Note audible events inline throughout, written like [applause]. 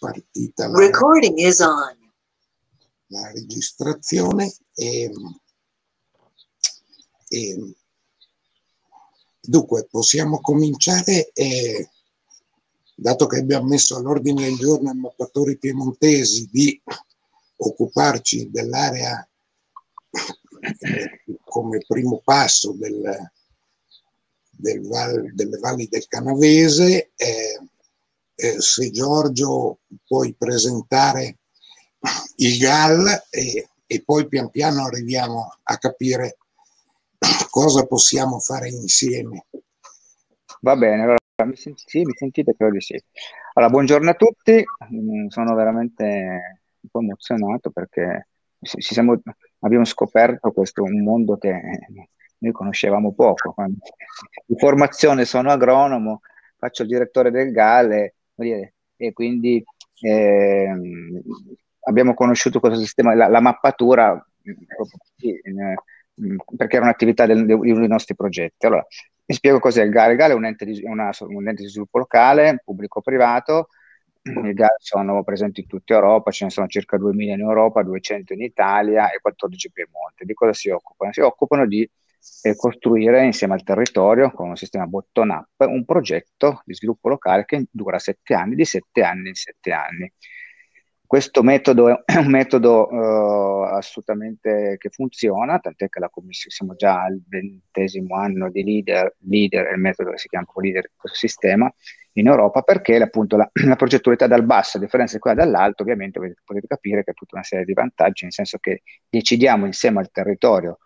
partita la, Recording is on. la registrazione e, e dunque possiamo cominciare e, dato che abbiamo messo all'ordine del giorno i mappatori piemontesi di occuparci dell'area come primo passo del, del val, delle valli del Canavese. Eh, eh, se Giorgio puoi presentare il GAL e, e poi pian piano arriviamo a capire cosa possiamo fare insieme. Va bene, allora mi, senti, sì, mi sentite? Credo di sì. Allora, buongiorno a tutti, mm, sono veramente un po' emozionato perché siamo, abbiamo scoperto questo un mondo che noi conoscevamo poco. Di formazione sono agronomo, faccio il direttore del GALE e quindi eh, abbiamo conosciuto questo sistema, la, la mappatura, perché era un'attività del, di uno dei nostri progetti. Allora, mi spiego cos'è il GALE. Il GALE è un ente di, una, un ente di sviluppo locale, pubblico-privato, i GAL sono presenti in tutta Europa, ce ne sono circa 2000 in Europa, 200 in Italia e 14 in Piemonte. Di cosa si occupano? Si occupano di eh, costruire insieme al territorio, con un sistema bottom-up, un progetto di sviluppo locale che dura sette anni, di sette anni in sette anni. Questo metodo è un metodo uh, assolutamente che funziona, tant'è che la commissione, siamo già al ventesimo anno di leader, leader è il metodo che si chiama leader questo sistema in Europa, perché appunto la, la progettualità dal basso, a differenza di quella dall'alto, ovviamente potete capire che ha tutta una serie di vantaggi, nel senso che decidiamo insieme al territorio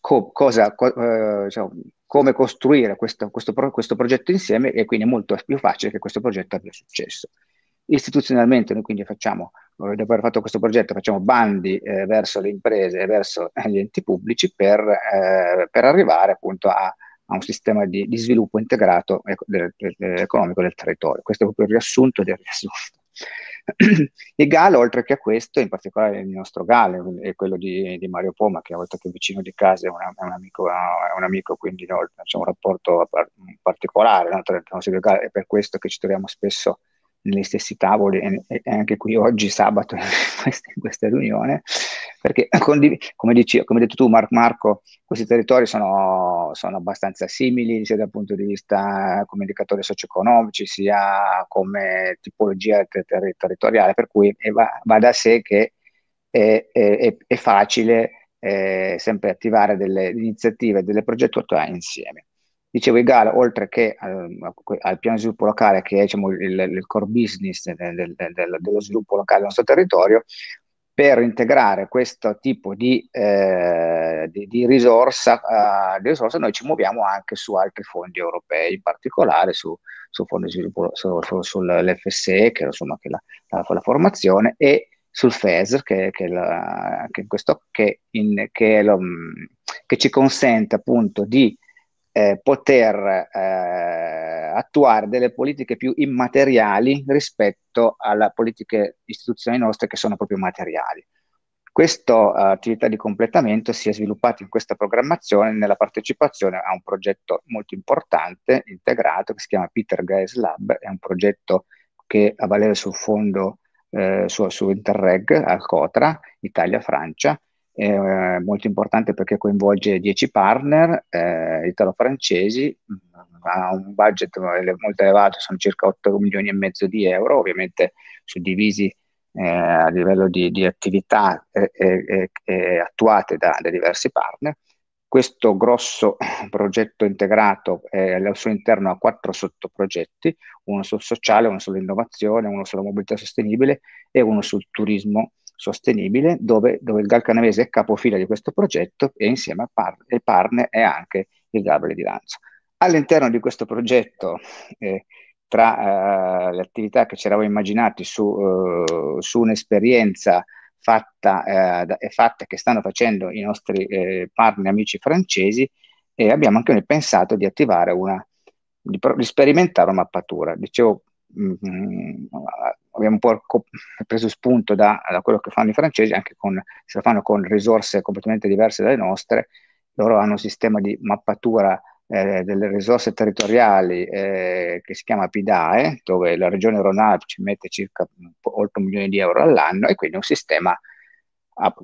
co- cosa, co- eh, diciamo, come costruire questo, questo, pro- questo progetto insieme e quindi è molto più facile che questo progetto abbia successo. Istituzionalmente noi quindi facciamo, dopo aver fatto questo progetto, facciamo bandi eh, verso le imprese e verso gli enti pubblici per, eh, per arrivare appunto a, a, un sistema di, di sviluppo integrato economico del territorio. Questo è proprio il riassunto del riassunto. Il Gale, oltre che a questo, in particolare il nostro Gale, è quello di, di Mario Poma, che oltre che vicino di casa è, una, è, un, amico, è un amico, quindi no, c'è un rapporto particolare no, tra il nostro Gale, è per questo che ci troviamo spesso negli stessi tavoli e, anche qui oggi sabato in [laughs] questa, in questa riunione, perché come, dici, come hai detto tu Mar- Marco, questi territori sono, sono, abbastanza simili sia dal punto di vista come indicatori socio-economici sia come tipologia ter- ter- territoriale, per cui va, va, da sé che è, è, è facile eh, sempre attivare delle iniziative, delle progettualità insieme. Dicevo, Igala, oltre che al, al piano sviluppo locale, che è diciamo, il, il, core business del, del, del, dello sviluppo locale del nostro territorio, per integrare questo tipo di, eh, di, di, risorsa, uh, di, risorsa, noi ci muoviamo anche su altri fondi europei, in particolare su, su fondi di sviluppo, su, su, sull'FSE, che, insomma, che la, la, la, formazione, e sul FESR, che, che, la, che, questo, in, che, lo, che ci consente appunto di eh, poter eh, attuare delle politiche più immateriali rispetto alle politiche istituzionali nostre che sono proprio materiali. Questa uh, attività di completamento si è sviluppata in questa programmazione nella partecipazione a un progetto molto importante, integrato, che si chiama Peter Gaes Lab, è un progetto che a valere sul fondo eh, su, su Interreg al COTRA, Italia-Francia, è molto importante perché coinvolge 10 partner eh, italo-francesi, ha un budget molto elevato, sono circa 8 milioni e mezzo di euro, ovviamente suddivisi eh, a livello di, di attività eh, eh, eh attuate da, da, diversi partner. Questo grosso [clears throat] progetto integrato al suo interno ha quattro sottoprogetti, uno sul sociale, uno sull'innovazione, uno sulla mobilità sostenibile e uno sul turismo sostenibile, dove, dove il Galcanavese è capofila di questo progetto e insieme al par- partner è anche il Gabriele di Lanzo. All'interno di questo progetto, eh, tra eh, le attività che ci eravamo immaginati su, eh, su un'esperienza fatta eh, fatta che stanno facendo i nostri eh, partner amici francesi, abbiamo anche noi pensato di attivare una, di, di sperimentare una mappatura. Dicevo, mh, mm, mh, abbiamo un po' preso spunto da, da, quello che fanno i francesi, anche con, se lo fanno con risorse completamente diverse dalle nostre, loro hanno un sistema di mappatura eh, eh, delle risorse territoriali eh, che si chiama PIDAE, dove la regione Ronaldo ci mette circa oltre un milione di euro all'anno e quindi un sistema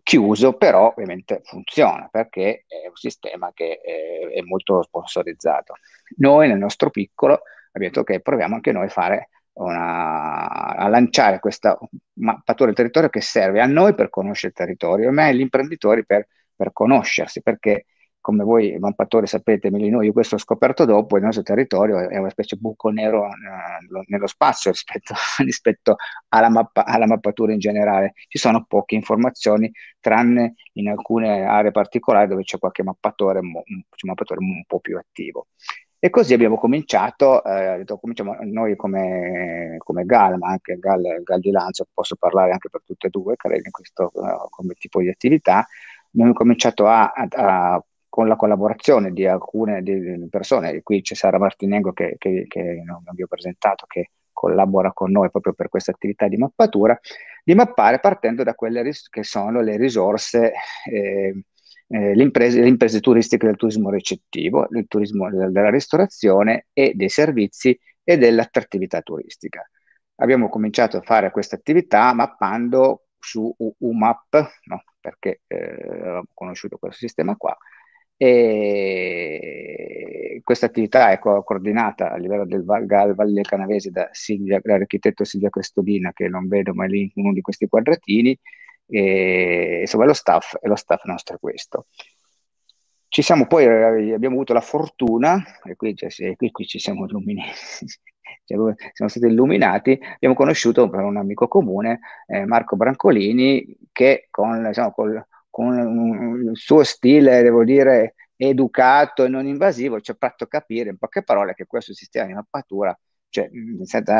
chiuso, però ovviamente funziona perché è un sistema che è, è molto sponsorizzato. Noi nel nostro piccolo abbiamo detto che proviamo anche noi a fare una, a lanciare questa mappatura del territorio che serve a noi per conoscere il territorio e agli imprenditori per, per conoscersi, perché come voi mappatori sapete meglio io questo ho scoperto dopo, il nostro territorio è una specie di buco nero eh, nello spazio rispetto, [laughs] rispetto alla, mappa, alla, mappatura in generale. Ci sono poche informazioni, tranne in alcune aree particolari dove c'è qualche mappatore, un, un mappatore un po' più attivo. E così abbiamo cominciato, eh, cominciamo noi come, come, GAL, ma anche GAL, GAL di Lanzo, posso parlare anche per tutte e due, credo, in questo uh, come tipo di attività, abbiamo cominciato a, a, a con la collaborazione di alcune di persone, qui c'è Sara Martinengo che, che, che non vi ho presentato, che collabora con noi proprio per questa attività di mappatura, di mappare partendo da quelle ris- che sono le risorse, eh, eh, le, imprese, le, imprese, turistiche del turismo recettivo, del turismo della ristorazione e dei servizi e dell'attrattività turistica. Abbiamo cominciato a fare questa attività mappando su UMAP, no? perché eh, avevamo conosciuto questo sistema qua, e questa attività è co- coordinata a livello del Val, Valle Canavese da Silvia, l'architetto Silvia Crestolina, che non vedo mai lì in uno di questi quadratini, e insomma lo staff, lo staff nostro è questo. Ci siamo poi, eh, abbiamo avuto la fortuna, e qui, cioè, qui, qui ci siamo illuminati, [laughs] siamo stati illuminati, abbiamo conosciuto per un amico comune, eh, Marco Brancolini, che con, diciamo, col, con il suo stile, devo dire, educato e non invasivo, ci ha fatto capire in poche parole che questo sistema di mappatura, cioè,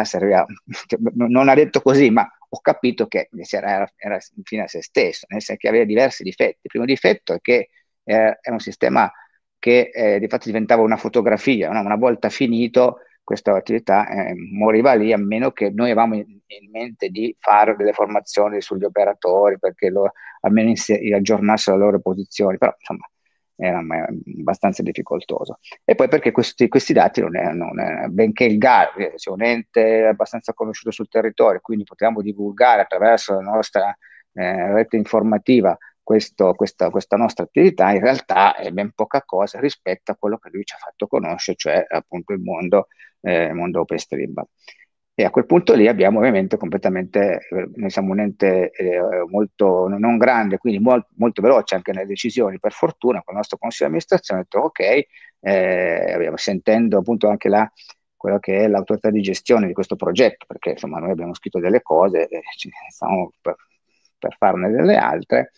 serviva, cioè, non ha detto così, ma ho capito che era, era fine a se stesso, nel senso che aveva diversi difetti. Il primo difetto è che eh, è un sistema che eh, di fatto diventava una fotografia, no? una volta finito questa attività eh, moriva lì a meno che noi avevamo in, in, mente di fare delle formazioni sugli operatori perché lo, almeno inser- aggiornassero le loro posizioni, però insomma era abbastanza difficoltoso. E poi perché questi, questi dati, non è, benché il GAR sia un ente abbastanza conosciuto sul territorio, quindi potevamo divulgare attraverso la nostra eh, rete informativa questo, questa, questa, nostra attività, in realtà è ben poca cosa rispetto a quello che lui ci ha fatto conoscere, cioè appunto il mondo eh, mondo OpenStream. E a quel punto lì abbiamo ovviamente completamente, eh, noi siamo un ente eh, molto, non grande, quindi molto, molto veloce anche nelle decisioni, per fortuna con il nostro consiglio di amministrazione ho detto ok, eh, sentendo appunto anche la, quella che è l'autorità di gestione di questo progetto, perché insomma noi abbiamo scritto delle cose e ci stiamo per, per farne delle altre,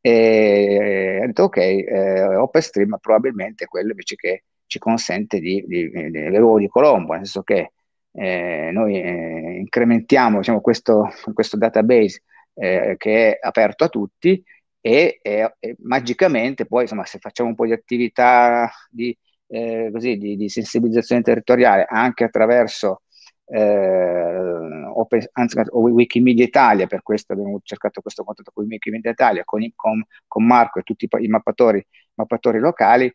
e ho detto ok, eh, OpenStream probabilmente è quello invece che ci consente di, di, di, di di Colombo, nel senso che eh, noi eh, incrementiamo diciamo, questo, questo database eh, che è aperto a tutti e, e, e, magicamente poi insomma, se facciamo un po' di attività di, eh, così, di sensibilizzazione territoriale anche attraverso eh, open, anzi, Wikimedia Italia, per questo abbiamo cercato questo contatto con Wikimedia Italia, con, con, con Marco e tutti i mappatori, mappatori locali,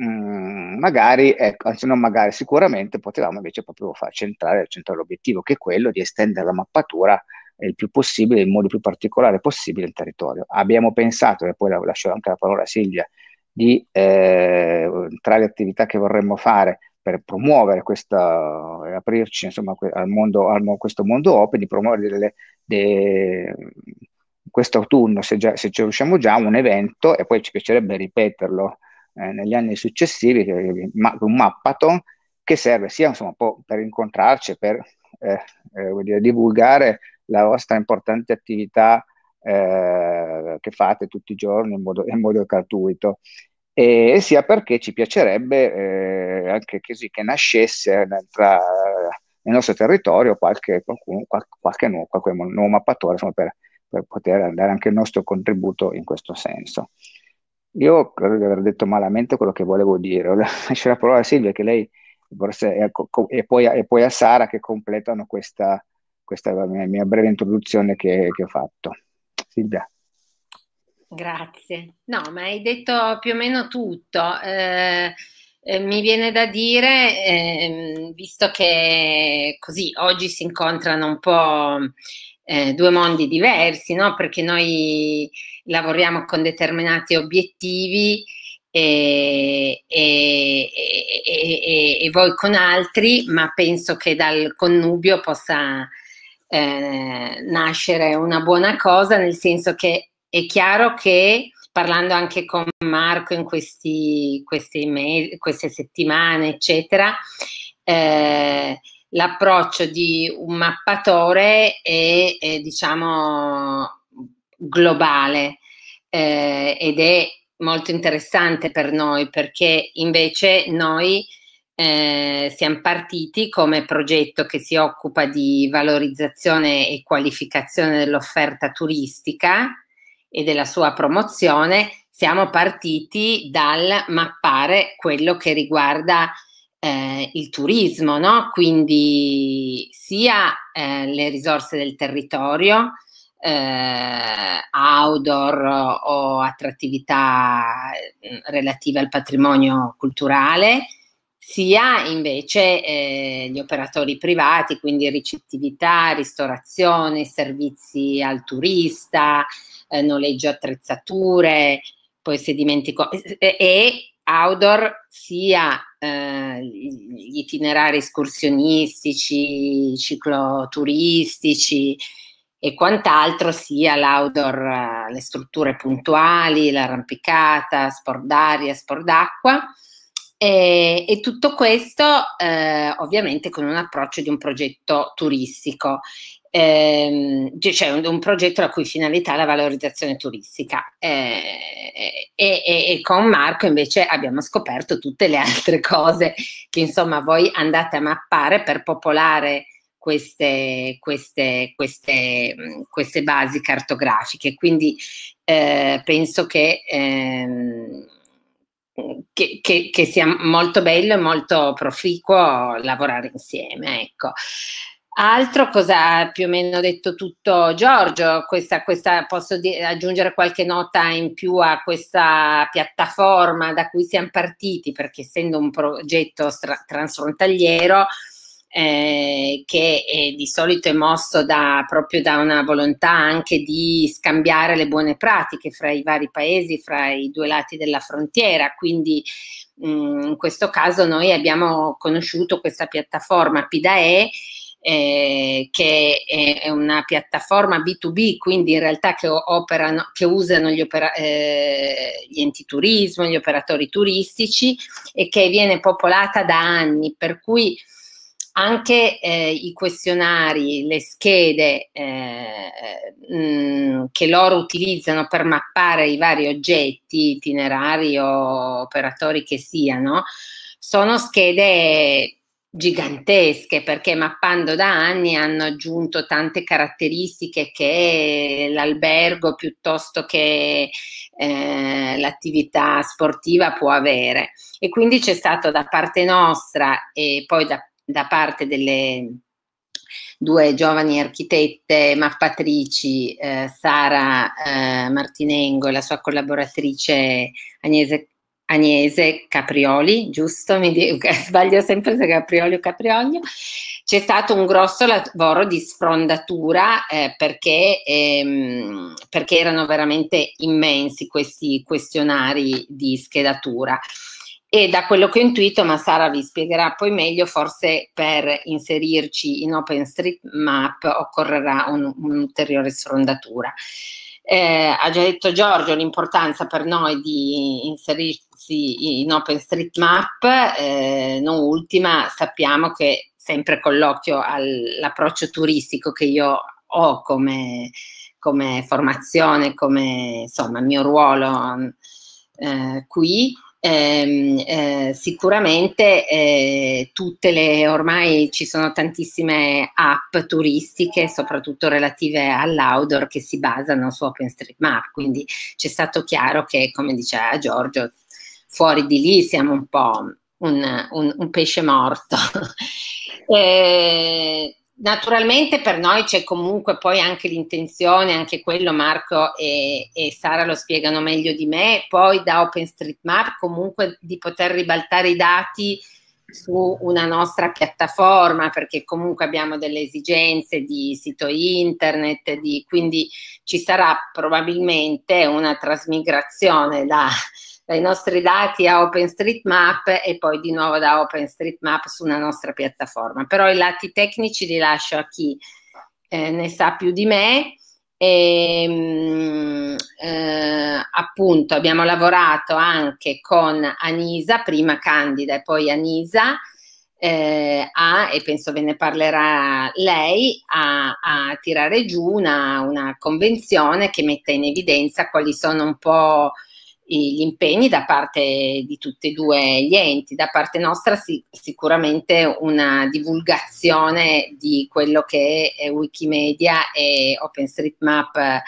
Mm, magari, ecco, anzi non magari, sicuramente potevamo invece proprio far centrare, centrare l'obiettivo che è quello di estendere la mappatura il più possibile, in modo più particolare possibile il territorio. Abbiamo pensato, e poi lascio anche la parola a Silvia, di eh, tra le attività che vorremmo fare per promuovere questa, e aprirci insomma al mondo, al, questo mondo open, di promuovere delle, delle questo autunno, se, già, se ci riusciamo già, un evento e poi ci piacerebbe ripeterlo eh, negli anni successivi, un mappaton che serve sia insomma, per incontrarci, per eh, eh, dire, divulgare la vostra importante attività eh, che fate tutti i giorni in modo, in modo gratuito, e, sia perché ci piacerebbe eh, anche così che nascesse tra, nel nostro territorio qualche, qualcuno, qualche, nuovo, qualche nuovo mappatore insomma, per, per poter dare anche il nostro contributo in questo senso. Io credo di aver detto malamente quello che volevo dire. [laughs] Lascio la parola a Silvia, che lei forse, è, e, poi, e poi a Sara che completano questa, questa mia, mia, breve introduzione che, che ho fatto. Silvia. Grazie. No, ma hai detto più o meno tutto. Eh, Eh, mi viene da dire, eh, visto che così oggi si incontrano un po' eh, due mondi diversi, no? perché noi lavoriamo con determinati obiettivi e, e, e, e, voi con altri, ma penso che dal connubio possa eh, nascere una buona cosa, nel senso che è chiaro che parlando anche con Marco in questi, questi mesi, queste settimane, eccetera, eh, l'approccio di un mappatore è, è diciamo globale eh, ed è molto interessante per noi perché invece noi eh, siamo partiti come progetto che si occupa di valorizzazione e qualificazione dell'offerta turistica e della sua promozione, siamo partiti dal mappare quello che riguarda eh, il turismo, no? quindi sia eh, le risorse del territorio, eh, outdoor o attrattività mm, relative al patrimonio culturale, sia invece eh, gli operatori privati, quindi ricettività, ristorazione, servizi al turista, eh, noleggio attrezzature, poi se dimentico, e outdoor sia eh, gli itinerari escursionistici, cicloturistici e quant'altro, sia l'outdoor, le strutture puntuali, l'arrampicata, sport d'aria, sport d'acqua. E, e, tutto questo eh, ovviamente con un approccio di un progetto turistico ehm, c'è un, un, progetto la cui finalità è la valorizzazione turistica eh, e, e, e, con Marco invece abbiamo scoperto tutte le altre [laughs] cose che insomma voi andate a mappare per popolare queste, queste, queste, queste basi cartografiche. Quindi eh, penso che, ehm, che, che, che, sia molto bello e molto proficuo lavorare insieme. Ecco. Altro cosa ha più o meno detto tutto Giorgio, questa, questa, posso aggiungere qualche nota in più a questa piattaforma da cui siamo partiti, perché essendo un progetto transfrontaliero eh, che è, di solito è mosso da, proprio da una volontà anche di scambiare le buone pratiche fra i vari paesi, fra i due lati della frontiera, quindi mh, in questo caso noi abbiamo conosciuto questa piattaforma. PIDAE eh, che è una piattaforma B2B, quindi in realtà che, operano, che usano gli, opera, eh, gli, enti turismo, gli operatori turistici e che viene popolata da anni, per cui anche eh, i questionari, le schede eh, mh, mm, che loro utilizzano per mappare i vari oggetti, itinerari o operatori che siano, sono schede gigantesche perché mappando da anni hanno aggiunto tante caratteristiche che l'albergo piuttosto che eh, l'attività sportiva può avere. E quindi c'è stato da parte nostra e poi da, da parte delle due giovani architette mappatrici, eh, Sara eh, Martinengo e la sua collaboratrice Agnese Agnese Caprioli, giusto? Mi dico, [laughs] sbaglio sempre se Caprioli o Caprioglio. C'è stato un grosso lavoro di sfrondatura eh, perché, ehm, perché erano veramente immensi questi questionari di schedatura e da quello che ho intuito, ma Sara vi spiegherà poi meglio, forse per inserirci in OpenStreetMap occorrerà un, un'ulteriore sfrondatura. Eh, ha già detto Giorgio l'importanza per noi di inserirsi in OpenStreetMap, eh, non ultima sappiamo che sempre con l'occhio all'approccio turistico che io ho come, come formazione, come insomma mio ruolo eh, qui, eh, eh, sicuramente eh, tutte le ormai ci sono tantissime app turistiche, soprattutto relative all'outdoor, che si basano su OpenStreetMap. Quindi c'è stato chiaro che, come diceva Giorgio, fuori di lì siamo un po' un, un, un pesce morto. [laughs] Eh, Naturalmente per noi c'è comunque poi anche l'intenzione, anche quello Marco e, e, Sara lo spiegano meglio di me, poi da OpenStreetMap comunque di poter ribaltare i dati su una nostra piattaforma perché comunque abbiamo delle esigenze di sito internet, di, quindi ci sarà probabilmente una trasmigrazione da, dai nostri dati a OpenStreetMap e poi di nuovo da OpenStreetMap su una nostra piattaforma. Però i lati tecnici li lascio a chi eh, ne sa più di me. E, ehm, eh, appunto abbiamo lavorato anche con Anisa, prima Candida e poi Anisa, eh, a, e penso ve ne parlerà lei, a, a tirare giù una, una, convenzione che metta in evidenza quali sono un po' gli impegni da parte di tutti e due gli enti. Da parte nostra sì, sicuramente una divulgazione di quello che Wikimedia e OpenStreetMap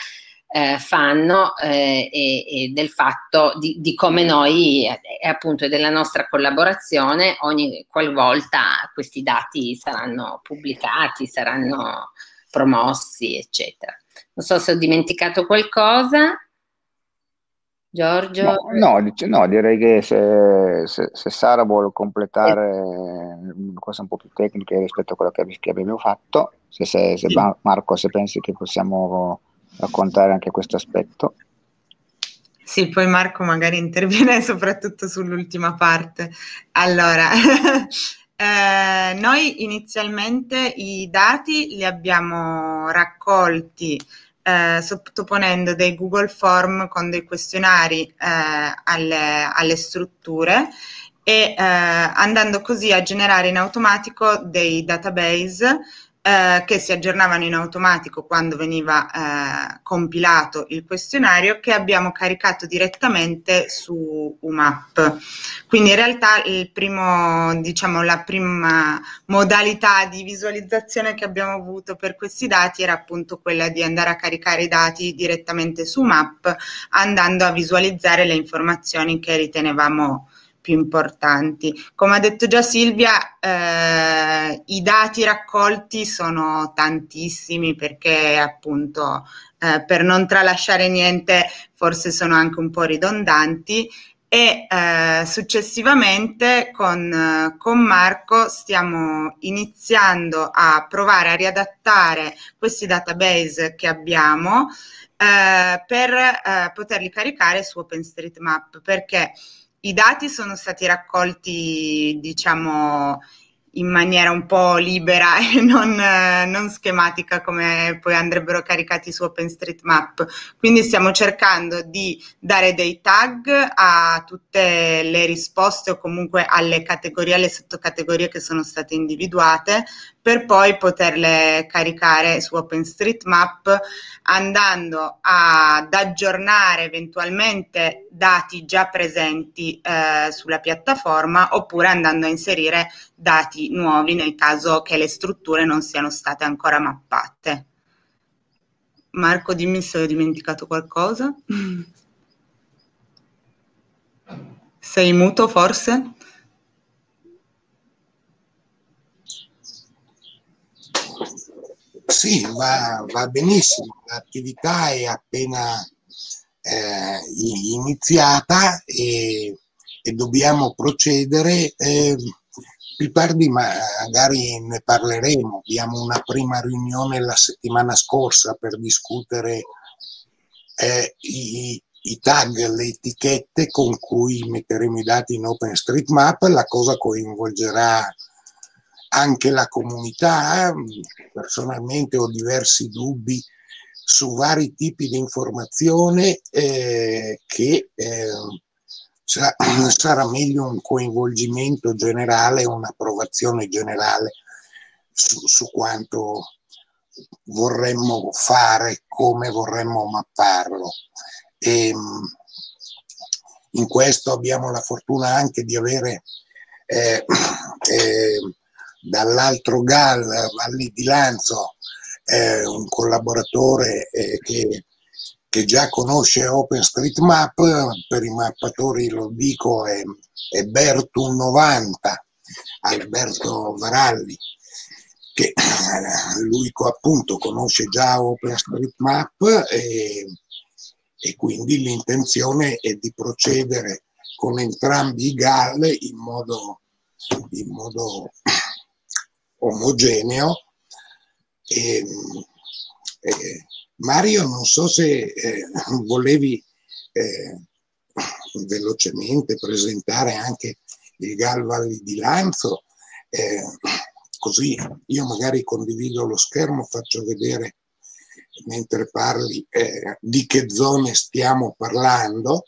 eh, fanno eh, e, e, del fatto di, di come noi e appunto della nostra collaborazione ogni qualvolta questi dati saranno pubblicati, saranno promossi, eccetera. Non so se ho dimenticato qualcosa. Giorgio? No, no, no direi che se, se, se, Sara vuole completare una cosa un po' più tecnica rispetto a quello che, che abbiamo fatto, se, se, se, Marco, se pensi che possiamo raccontare anche questo aspetto. Sì, poi Marco magari interviene [laughs] soprattutto sull'ultima parte. Allora, [laughs] eh, noi inizialmente i dati li abbiamo raccolti eh, sottoponendo dei Google Form con dei questionari eh, alle, alle, strutture e eh, andando così a generare in automatico dei database eh, che si aggiornavano in automatico quando veniva eh, compilato il questionario che abbiamo caricato direttamente su UMAP. Quindi in realtà primo, diciamo, la prima modalità di visualizzazione che abbiamo avuto per questi dati era appunto quella di andare a caricare i dati direttamente su UMAP andando a visualizzare le informazioni che ritenevamo più importanti. Come ha detto già Silvia, eh, i dati raccolti sono tantissimi perché appunto eh, per non tralasciare niente forse sono anche un po' ridondanti e eh, successivamente con, con, Marco stiamo iniziando a provare a riadattare questi database che abbiamo eh, per eh, poterli caricare su OpenStreetMap perché i dati sono stati raccolti, diciamo, in maniera un po' libera [laughs] e non, non, schematica come poi andrebbero caricati su OpenStreetMap. Quindi stiamo cercando di dare dei tag a tutte le risposte o comunque alle categorie, alle sottocategorie che sono state individuate per poi poterle caricare su OpenStreetMap andando ad aggiornare eventualmente dati già presenti eh, sulla piattaforma oppure andando a inserire dati nuovi nel caso che le strutture non siano state ancora mappate. Marco, dimmi se ho dimenticato qualcosa. [laughs] Sei muto forse? Sì, va, va benissimo, l'attività è appena eh, iniziata e, e, dobbiamo procedere. Eh, più tardi magari ne parleremo, abbiamo una prima riunione la settimana scorsa per discutere eh, i, i tag, le etichette con cui metteremo i dati in OpenStreetMap, la cosa coinvolgerà anche la comunità, personalmente ho diversi dubbi su vari tipi di informazione eh, che eh, [clears throat] sarà meglio un coinvolgimento generale, un'approvazione generale su, su quanto vorremmo fare, come vorremmo mapparlo. E, ehm, in questo abbiamo la fortuna anche di avere eh, [clears throat] eh, dall'altro GAL, Valli di Lanzo, eh, un collaboratore eh, che, che, già conosce OpenStreetMap, per i mappatori lo dico è, è Bertu90, Alberto Varalli. che lui appunto conosce già OpenStreetMap e, e quindi l'intenzione è di procedere con entrambi i GAL in modo, in modo omogeneo. E, e Mario, non so se eh, volevi eh, velocemente presentare anche il GAL Valli di Lanzo, eh, così io magari condivido lo schermo, faccio vedere mentre parli eh, di che zone stiamo parlando.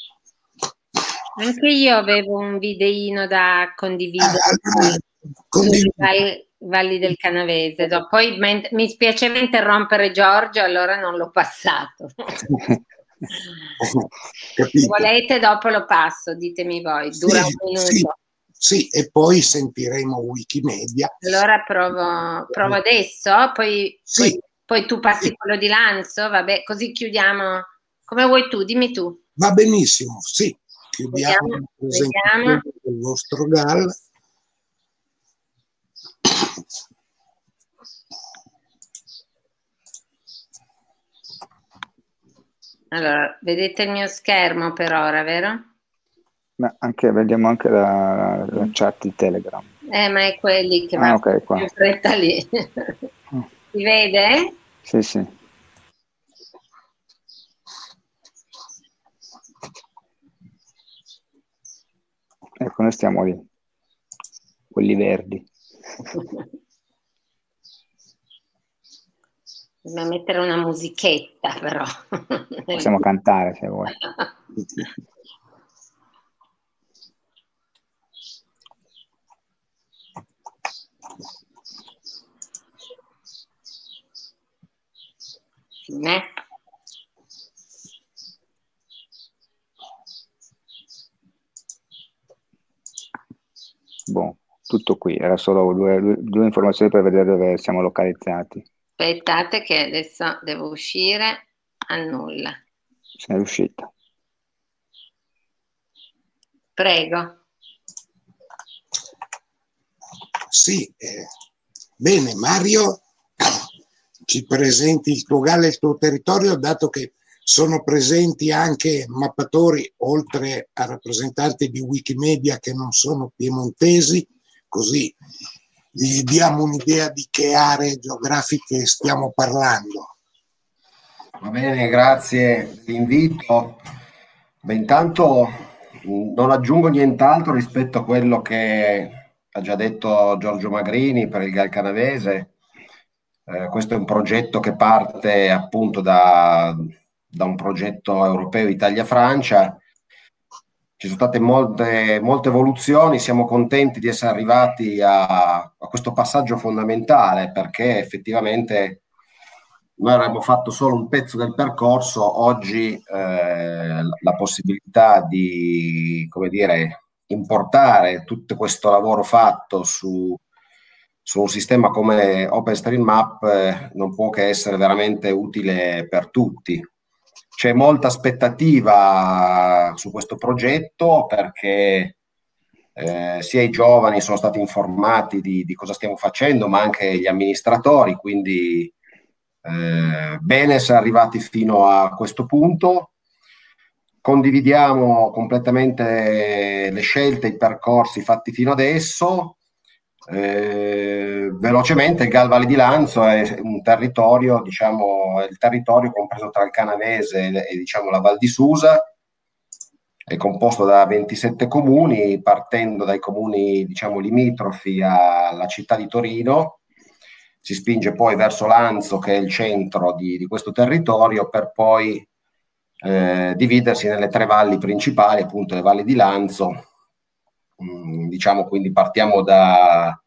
Anche io avevo un videino da condividere ah, condivido. Valli, del Canavese. Poi mi spiaceva interrompere Giorgio, allora non l'ho passato. [laughs] Se volete dopo lo passo, ditemi voi, dura sì, un minuto. Sì. Sì, e poi sentiremo Wikimedia. Allora provo, provo adesso, poi, sì. poi, poi, tu passi sì. quello di Lanzo, vabbè, così chiudiamo. Come vuoi tu, dimmi tu. Va benissimo, sì. Chiudiamo vediamo. il vostro GAL. Allora, vedete il mio schermo per ora, vero? Ma anche, vediamo anche la, la, chat di Telegram. Eh, ma è quelli che ah, okay, più fretta lì. si vede? Sì, sì. Ecco, noi stiamo lì, quelli verdi. [laughs] Dobbiamo mettere una musichetta, però. Possiamo cantare se vuoi. Né? Boh, tutto qui, era solo due, due, due informazioni per vedere dove siamo localizzati. Aspettate che adesso devo uscire, annulla. Sei uscita. Prego. Sì, eh, bene Mario, [clears throat] ci presenti il tuo GAL e il tuo territorio, dato che sono presenti anche mappatori, oltre a rappresentanti di Wikimedia che non sono piemontesi, così gli diamo un'idea di che aree geografiche stiamo parlando. Va bene, grazie dell'invito. Beh, intanto non aggiungo nient'altro rispetto a quello che ha già detto Giorgio Magrini per il Gal Canavese eh, questo è un progetto che parte appunto da, da un progetto europeo Italia-Francia. Ci sono state molte, molte, evoluzioni, siamo contenti di essere arrivati a, a questo passaggio fondamentale perché effettivamente noi avremmo fatto solo un pezzo del percorso, oggi eh, la possibilità di, dire, importare tutto questo lavoro fatto su, su un sistema come OpenStreetMap eh, non può che essere veramente utile per tutti. C'è molta aspettativa su questo progetto perché eh, sia i giovani sono stati informati di, di, cosa stiamo facendo, ma anche gli amministratori, quindi eh, bene essere arrivati fino a questo punto. Condividiamo completamente le scelte, i percorsi fatti fino adesso eh, velocemente, il Gal Valle di Lanzo è un territorio, diciamo, il territorio compreso tra il Canavese e, e diciamo, la Val di Susa, è composto da 27 comuni, partendo dai comuni diciamo, limitrofi alla città di Torino, si spinge poi verso Lanzo, che è il centro di, di questo territorio, per poi eh, dividersi nelle tre valli principali, appunto le valli di Lanzo, Mm, diciamo quindi partiamo da,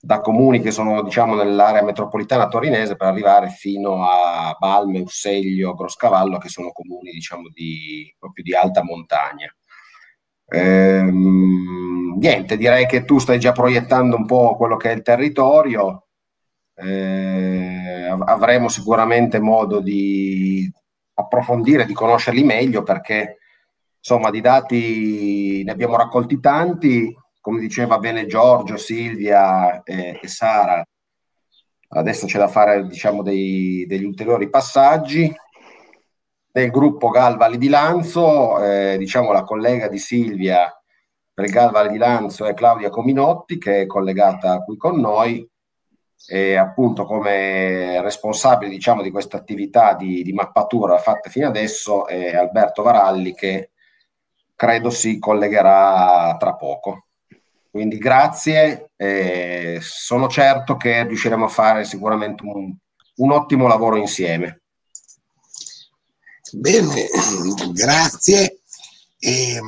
da comuni che sono diciamo nell'area metropolitana torinese per arrivare fino a Balme, Usseglio, Groscavallo che sono comuni diciamo di, proprio di alta montagna. Ehm, niente, direi che tu stai già proiettando un po' quello che è il territorio. Eh, avremo sicuramente modo di approfondire, di conoscerli meglio perché Insomma, di dati ne abbiamo raccolti tanti, come diceva bene Giorgio, Silvia e, e Sara. adesso c'è da fare diciamo, dei, degli ulteriori passaggi. Nel gruppo Galvali di Lanzo, eh, diciamo la collega di Silvia per Galvali di Lanzo è Claudia Cominotti, che è collegata qui con noi, e appunto come responsabile diciamo, di questa attività di, di mappatura fatta fino adesso è Alberto Varalli, che credo si collegherà tra poco. Quindi grazie, eh, sono certo che riusciremo a fare sicuramente un, un ottimo lavoro insieme. Bene, grazie. E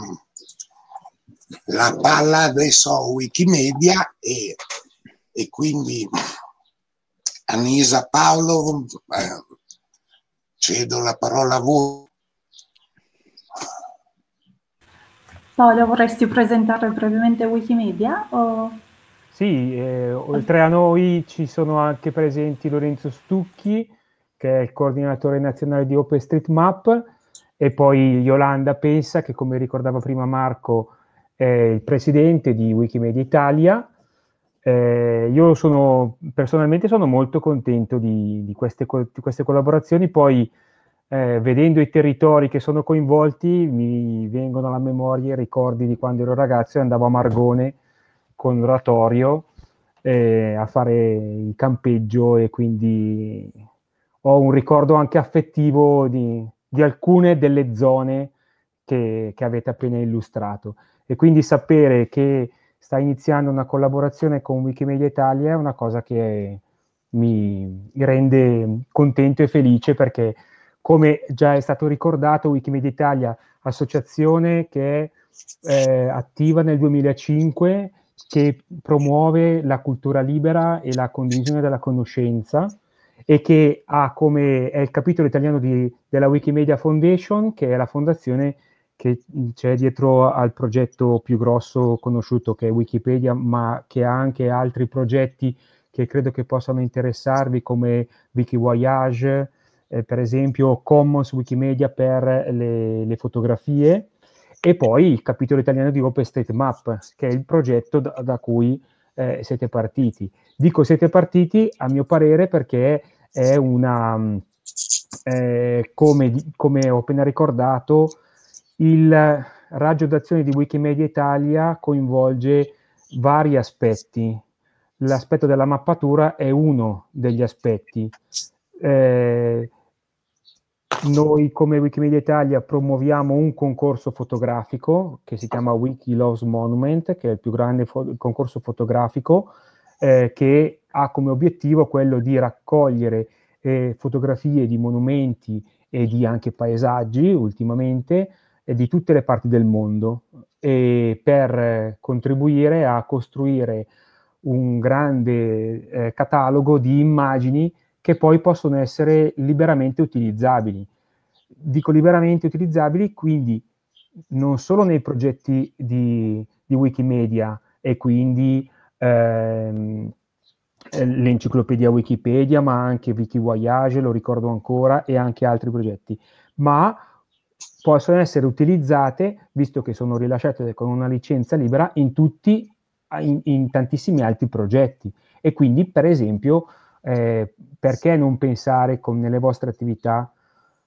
la palla adesso a Wikimedia e, e quindi Anisa Paolo eh, cedo la parola a voi. Paolo, vorresti presentare brevemente Wikimedia? O... Sì, eh, oltre a noi ci sono anche presenti Lorenzo Stucchi, che è il coordinatore nazionale di OpenStreetMap, e poi Yolanda Pensa, che come ricordava prima Marco è il presidente di Wikimedia Italia. Eh, io sono personalmente sono molto contento di, di, queste, di queste collaborazioni, poi eh, vedendo i territori che sono coinvolti, mi vengono alla memoria i ricordi di quando ero ragazzo e andavo a Margone con l'oratorio eh, a fare il campeggio e quindi ho un ricordo anche affettivo di, di alcune delle zone che, che, avete appena illustrato. E quindi sapere che sta iniziando una collaborazione con Wikimedia Italia è una cosa che mi rende contento e felice perché come già è stato ricordato, Wikimedia Italia, associazione che è eh, attiva nel 2005, che promuove la cultura libera e la condivisione della conoscenza e che ha come è il capitolo italiano di, della Wikimedia Foundation, che è la fondazione che c'è dietro al progetto più grosso conosciuto che è Wikipedia, ma che ha anche altri progetti che credo che possano interessarvi come Wikivoyage, eh, per esempio Commons Wikimedia per le, le, fotografie e poi il capitolo italiano di OpenStreetMap, che è il progetto da, da cui eh, siete partiti. Dico siete partiti, a mio parere, perché è una, eh, come, come ho appena ricordato, il raggio d'azione di Wikimedia Italia coinvolge vari aspetti. L'aspetto della mappatura è uno degli aspetti. Eh, noi come Wikimedia Italia promuoviamo un concorso fotografico che si chiama Wiki Loves Monument, che è il più grande fo- concorso fotografico eh, che ha come obiettivo quello di raccogliere eh, fotografie di monumenti e di anche paesaggi ultimamente eh, di tutte le parti del mondo per contribuire a costruire un grande eh, catalogo di immagini che poi possono essere liberamente utilizzabili. Dico liberamente utilizzabili, quindi non solo nei progetti di, di Wikimedia e quindi ehm, l'enciclopedia Wikipedia, ma anche Wikivoyage, lo ricordo ancora, e anche altri progetti, ma possono essere utilizzate, visto che sono rilasciate con una licenza libera, in tutti, in, in tantissimi altri progetti. E quindi, per esempio, eh, perché non pensare con, nelle vostre attività,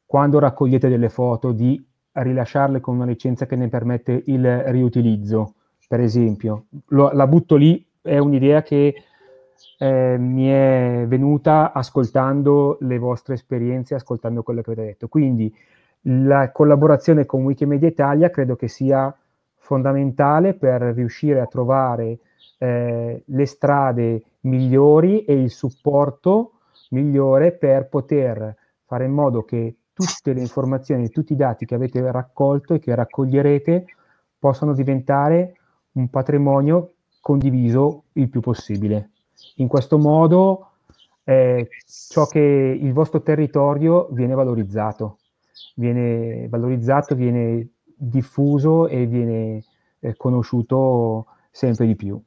quando raccogliete delle foto, di rilasciarle con una licenza che ne permette il riutilizzo, per esempio. Lo, la butto lì, è un'idea che eh, mi è venuta ascoltando le vostre esperienze, ascoltando quello che avete detto. Quindi la collaborazione con Wikimedia Italia credo che sia fondamentale per riuscire a trovare eh, le strade migliori e il supporto migliore per poter fare in modo che tutte le informazioni, tutti i dati che avete raccolto e che raccoglierete possano diventare un patrimonio condiviso il più possibile. In questo modo eh, ciò che il vostro territorio viene valorizzato, viene valorizzato, viene diffuso e viene eh, conosciuto sempre di più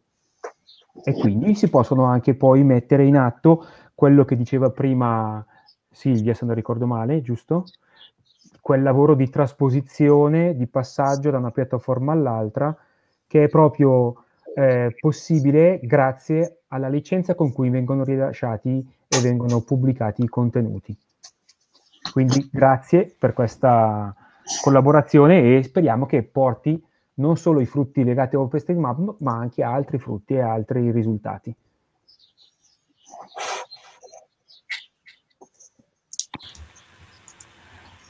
e quindi si possono anche poi mettere in atto quello che diceva prima Silvia, se non ricordo male, giusto? Quel lavoro di trasposizione, di passaggio da una piattaforma all'altra, che è proprio eh, possibile grazie alla licenza con cui vengono rilasciati e vengono pubblicati i contenuti. Quindi grazie per questa collaborazione e speriamo che porti non solo i frutti legati a OpenStreetMap, ma anche altri frutti e altri risultati.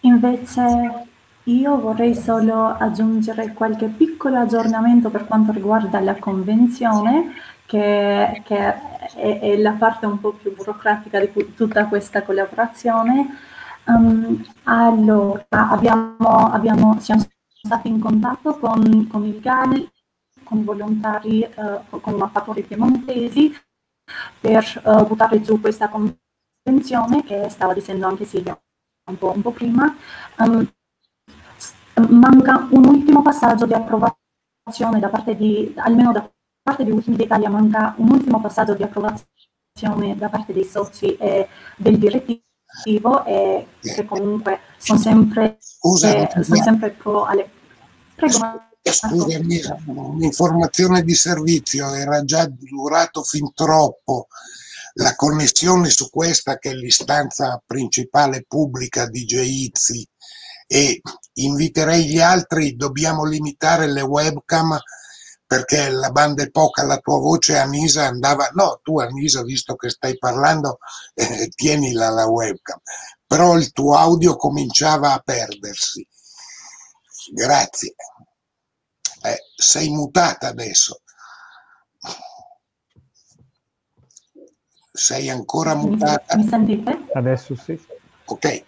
Invece io vorrei solo aggiungere qualche piccolo aggiornamento per quanto riguarda la convenzione, che, che è, è, la parte un po' più burocratica di tutta questa collaborazione. Um, allora, abbiamo, abbiamo, siamo stati in contatto con, con il GAL, con i volontari, uh, con i mappatori piemontesi, per uh, buttare giù questa convenzione che stava dicendo anche Silvia un po', un po prima. Um, manca un ultimo passaggio di approvazione da parte di, almeno da parte di Wikimedia Italia, manca un ultimo passaggio di approvazione da parte dei soci e del direttivo e che comunque sono sempre, Scusa, eh, sono sempre pro alle... Prego. Scusami, un'informazione di servizio, era già durato fin troppo la connessione su questa che è l'istanza principale pubblica di Geizzi e inviterei gli altri, dobbiamo limitare le webcam perché la banda è poca, la tua voce Anisa andava, no, tu Anisa, visto che stai parlando, eh, tienila la webcam, però il tuo audio cominciava a perdersi. Grazie. Eh, sei mutata adesso. Sei ancora mutata? Mi sentite? Adesso sì. Ok.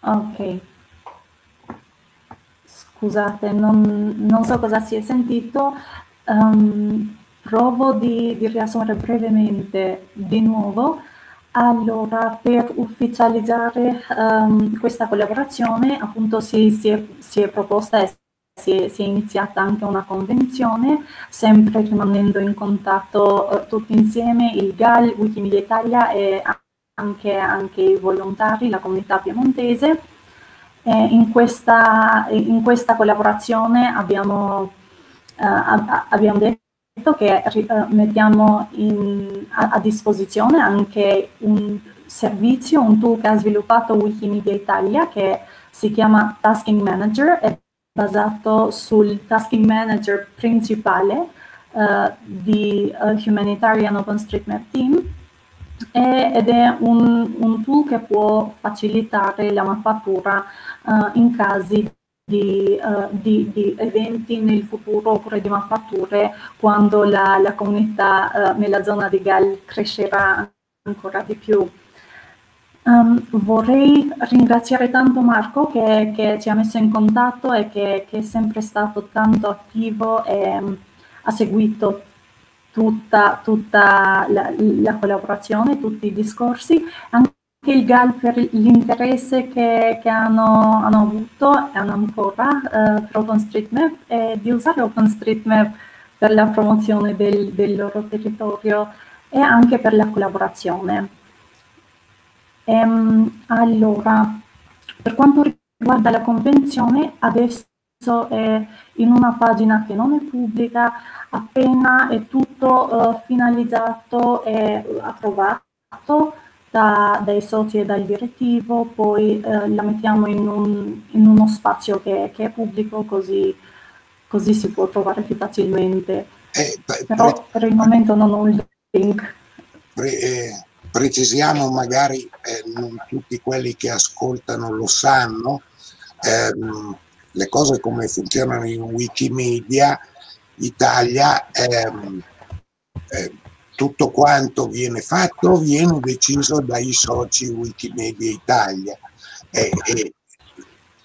Ok. Scusate, non, non so cosa si è sentito. Um, provo di, di riassumere brevemente di nuovo. Allora, per ufficializzare um, questa collaborazione, appunto si, si, è, si è, proposta e si è, si è, iniziata anche una convenzione, sempre rimanendo in contatto uh, tutti insieme, il GAL, Wikimedia Italia e anche, anche i volontari, la comunità piemontese. Eh, in, questa, in, questa, collaborazione abbiamo, eh, abbiamo detto che eh, mettiamo in, a, a, disposizione anche un servizio, un tool che ha sviluppato Wikimedia Italia che si chiama Tasking Manager, basato sul Tasking Manager principale eh, di uh, Humanitarian OpenStreetMap Team ed è un, un, tool che può facilitare la mappatura uh, in casi di, uh, di, di, eventi nel futuro oppure di mappature quando la, la comunità uh, nella zona di Gal crescerà ancora di più. Um, vorrei ringraziare tanto Marco che, che, ci ha messo in contatto e che, che è sempre stato tanto attivo e um, ha seguito tutta, tutta la, la, collaborazione, tutti i discorsi, anche il GAL per l'interesse che, che hanno, hanno, avuto e hanno ancora eh, per OpenStreetMap e di usare OpenStreetMap per la promozione del, del loro territorio e anche per la collaborazione. Ehm, allora, per quanto riguarda la convenzione, adesso è in una pagina che non è pubblica, appena è tutto uh, finalizzato e approvato da, dai soci e dal direttivo, poi uh, la mettiamo in, un, in, uno spazio che, che è pubblico così, così, si può trovare più facilmente. Eh, Però per il momento non ho il link. Pre- eh, precisiamo magari, eh, non tutti quelli che ascoltano lo sanno, ehm, le cose come funzionano in Wikimedia Italia, ehm, eh, tutto quanto viene fatto viene deciso dai soci Wikimedia Italia. E, e,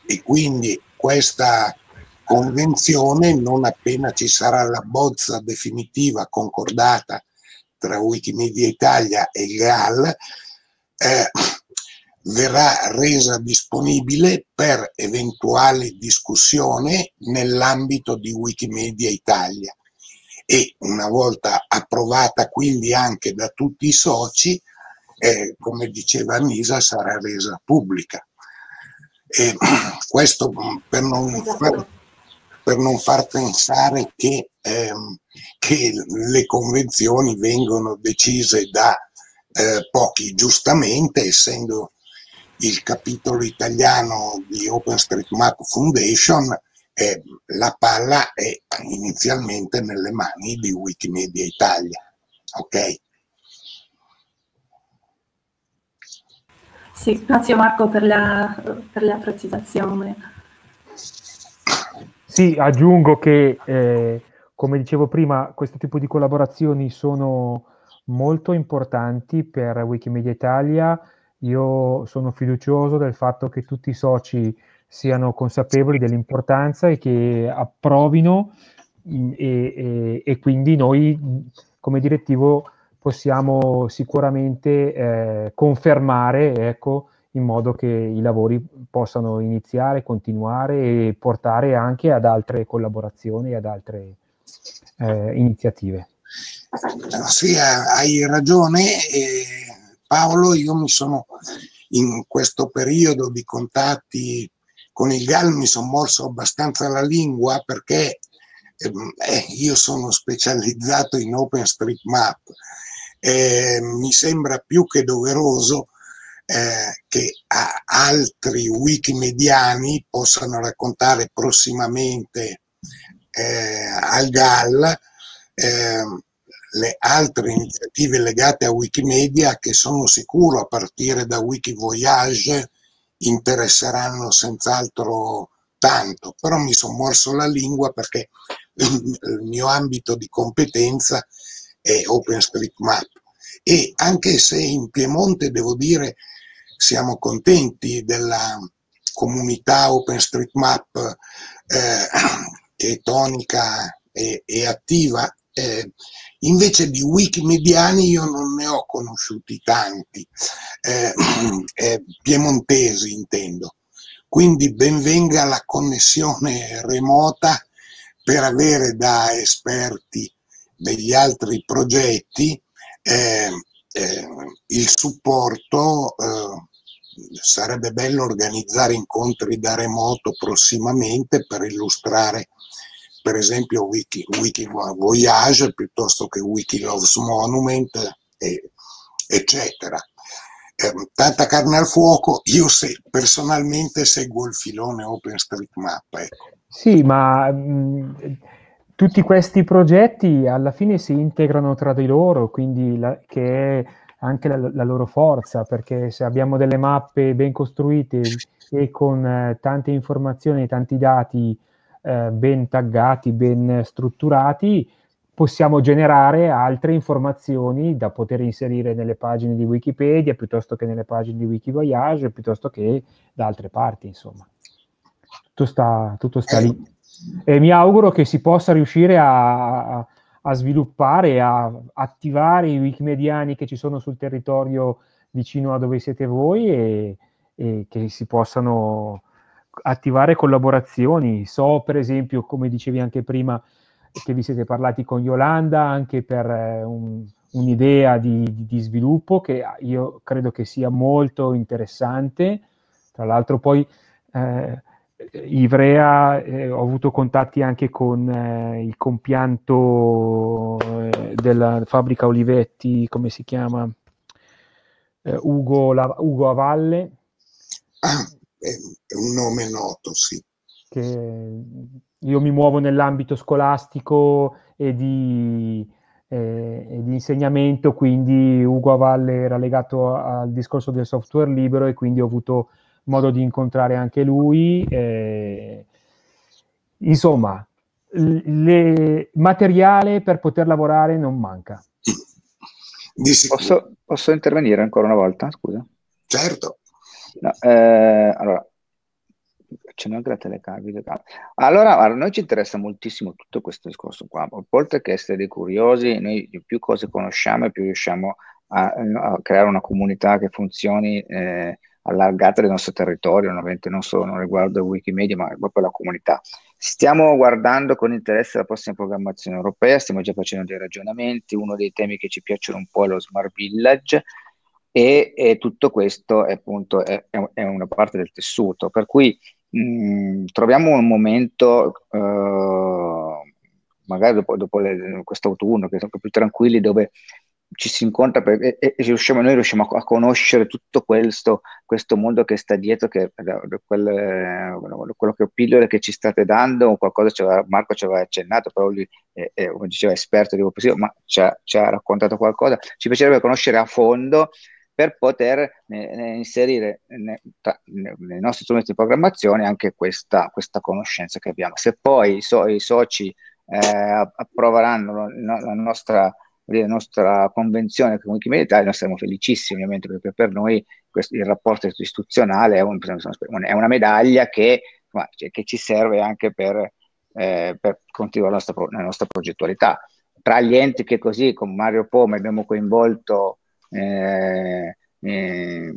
e quindi questa convenzione non appena ci sarà la bozza definitiva concordata tra Wikimedia Italia e il GAL eh, verrà resa disponibile per eventuale discussione nell'ambito di Wikimedia Italia e una volta approvata quindi anche da tutti i soci, eh, come diceva Nisa, sarà resa pubblica. E [clears throat] questo per non, far, per non far pensare che, ehm, che le convenzioni vengono decise da eh, pochi, giustamente essendo il capitolo italiano di OpenStreetMap Foundation, eh, la palla è inizialmente nelle mani di Wikimedia Italia. Ok? Sì, grazie Marco per la, per la precisazione. Sì, aggiungo che, eh, come dicevo prima, questo tipo di collaborazioni sono molto importanti per Wikimedia Italia. Io sono fiducioso del fatto che tutti i soci siano consapevoli dell'importanza e che approvino mm, e, e, e quindi noi come direttivo possiamo sicuramente eh, confermare ecco, in modo che i lavori possano iniziare, continuare e portare anche ad altre collaborazioni e ad altre eh, iniziative. Sì, hai ragione eh, Paolo, io mi sono in questo periodo di contatti con il GAL mi sono morso abbastanza la lingua perché ehm, eh, io sono specializzato in OpenStreetMap eh, mi sembra più che doveroso eh, che altri wikimediani possano raccontare prossimamente eh, al GAL eh, le altre iniziative legate a Wikimedia che sono sicuro a partire da Wikivoyage interesseranno senz'altro tanto, però mi sono morso la lingua perché il mio ambito di competenza è OpenStreetMap. E anche se in Piemonte devo dire siamo contenti della comunità OpenStreetMap eh, che è tonica e, e attiva, eh, invece di wikimediani io non ne ho conosciuti tanti, eh, [clears throat] eh, piemontesi intendo. Quindi benvenga la connessione remota per avere da esperti degli altri progetti eh, eh, il supporto eh, sarebbe bello organizzare incontri da remoto prossimamente per illustrare per esempio Wiki, Wiki Voyage piuttosto che Wiki Loves Monument e, eccetera eh, tanta carne al fuoco io se, personalmente seguo il filone OpenStreetMap ecco. sì ma mh, tutti questi progetti alla fine si integrano tra di loro, quindi la, che è anche la, la, loro forza, perché se abbiamo delle mappe ben costruite e con eh, tante informazioni, tanti dati eh, ben taggati, ben strutturati, possiamo generare altre informazioni da poter inserire nelle pagine di Wikipedia, piuttosto che nelle pagine di Wikivoyage, piuttosto che da altre parti, insomma. Tutto sta, tutto sta lì e mi auguro che si possa riuscire a, a, sviluppare, a attivare i wikimediani che ci sono sul territorio vicino a dove siete voi e, e che si possano attivare collaborazioni. So per esempio, come dicevi anche prima, che vi siete parlati con Yolanda anche per eh, un, un'idea di, di, sviluppo che io credo che sia molto interessante. Tra l'altro poi eh, Ivrea, eh, ho avuto contatti anche con eh, il compianto eh, della fabbrica Olivetti, come si chiama? Eh, Ugo, La, Ugo Avalle. [clears throat] È un nome noto, sì. Che io mi muovo nell'ambito scolastico e di, eh, e di insegnamento, quindi Ugo Avalle era legato al discorso del software libero e quindi ho avuto modo di incontrare anche lui. Eh, insomma, il materiale per poter lavorare non manca. Posso, posso, intervenire ancora una volta? Scusa. Certo. No, eh, allora, c'è anche la telecamera. Allora, a noi ci interessa moltissimo tutto questo discorso qua. Oltre che essere curiosi, noi più cose conosciamo più riusciamo a, a creare una comunità che funzioni eh, allargata del nostro territorio, ovviamente non solo riguardo Wikimedia, ma proprio la comunità. Stiamo guardando con interesse la prossima programmazione europea, stiamo già facendo dei ragionamenti, uno dei temi che ci piacciono un po' è lo Smart Village e, e tutto questo è, appunto è, è, una parte del tessuto, per cui mh, mm, troviamo un momento, eh, magari dopo, dopo quest'autunno, che sono più tranquilli, dove ci si incontra per, e, e riusciamo, noi riusciamo a, a, conoscere tutto questo, questo mondo che sta dietro, che, quel, quello che pillole che ci state dando, qualcosa Marco ci aveva accennato, però lui, è, è, come diceva, esperto di ma ci ha, ci ha, raccontato qualcosa. Ci piacerebbe conoscere a fondo per poter ne, ne inserire ne, tra, nei nostri strumenti di programmazione anche questa, questa conoscenza che abbiamo. Se poi i, so, i soci eh, approveranno la nostra la nostra convenzione con Wikimedia noi saremo felicissimi ovviamente perché per noi questo, il rapporto istituzionale è, un, è una medaglia che, che, ci serve anche per, eh, per continuare la nostra, la nostra, progettualità. Tra gli enti che così con Mario Pome abbiamo coinvolto eh, eh,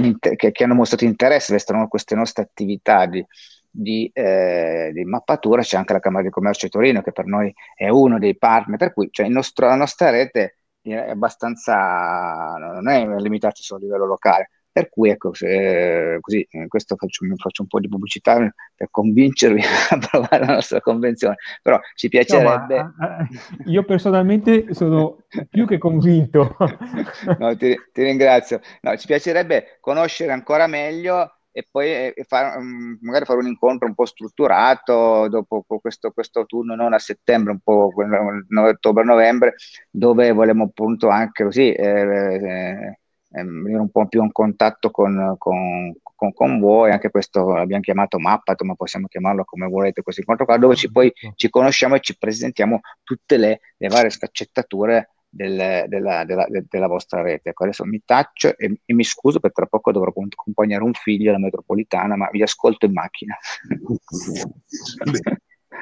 inter- che, che, hanno mostrato interesse verso queste nostre attività di, di, eh, di, mappatura c'è anche la Camera di Commercio di Torino che per noi è uno dei partner, per cui cioè, nostro, la nostra rete è abbastanza, non è limitata solo a livello locale, per cui ecco, se, così, eh, questo faccio, faccio, un po' di pubblicità per convincervi [laughs] a provare la nostra convenzione, però ci piacerebbe... No, ma, eh, io personalmente sono più che convinto. [laughs] no, ti, ti, ringrazio. No, ci piacerebbe conoscere ancora meglio e poi e far, um, magari fare un incontro un po' strutturato dopo questo, questo autunno, non a settembre, un po' ottobre-novembre, dove vogliamo appunto anche così eh, eh, venire un po' più in contatto con, con, con, con voi, anche questo l'abbiamo chiamato Mappato, ma possiamo chiamarlo come volete, questo incontro qua, dove ci, poi ci conosciamo e ci presentiamo tutte le, le varie sfaccettature del, della, della, della, vostra rete. Ecco, adesso mi taccio e, e, mi scuso perché tra poco dovrò accompagnare un figlio alla metropolitana, ma vi ascolto in macchina.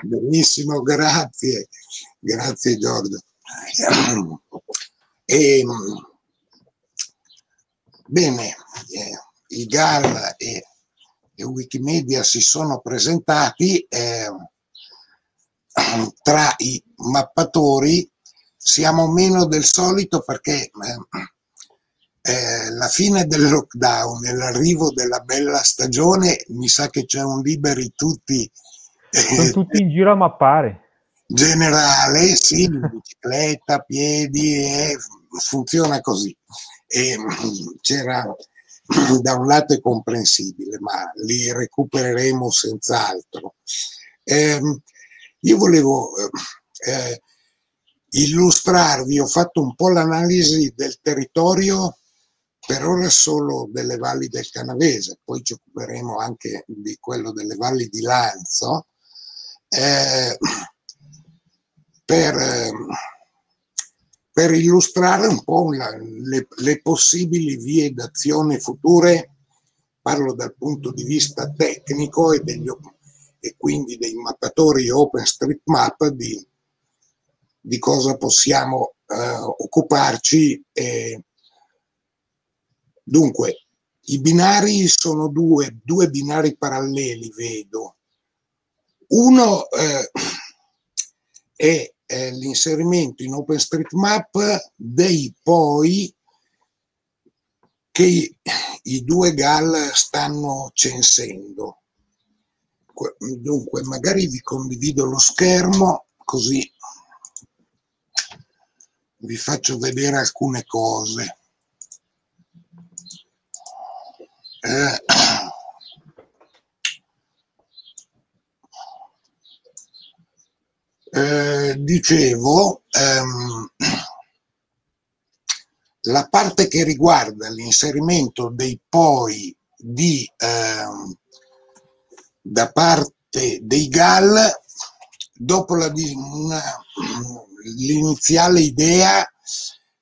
Benissimo, grazie, grazie Giorgio. E, ehm, bene, eh, i GAL e, e, Wikimedia si sono presentati eh, [clears throat] tra i mappatori siamo meno del solito perché eh, eh, la fine del lockdown e l'arrivo della bella stagione mi sa che c'è un liberi tutti. Eh, Sono tutti in giro a mappare. Generale, sì, [laughs] bicicletta, piedi, eh, funziona così. E, c'era [clears throat] da un lato è comprensibile, ma li recupereremo senz'altro. Eh, io volevo eh, illustrarvi, ho fatto un po' l'analisi del territorio, per ora solo delle valli del Canavese, poi ci occuperemo anche di quello delle valli di Lanzo, eh, [clears throat] per, eh, per, illustrare un po' la, le, le possibili vie d'azione future, parlo dal punto di vista tecnico e, degli, e quindi dei mappatori OpenStreetMap di di cosa possiamo eh, occuparci. Eh. Dunque, i binari sono due, due binari paralleli, vedo. Uno eh, [clears throat] è, è l'inserimento in OpenStreetMap dei poi che i due GAL stanno censendo. Dunque, magari vi condivido lo schermo così vi faccio vedere alcune cose. Eh, eh, dicevo, ehm, la parte che riguarda l'inserimento dei poi di, ehm, da parte dei GAL, dopo la, una, l'iniziale idea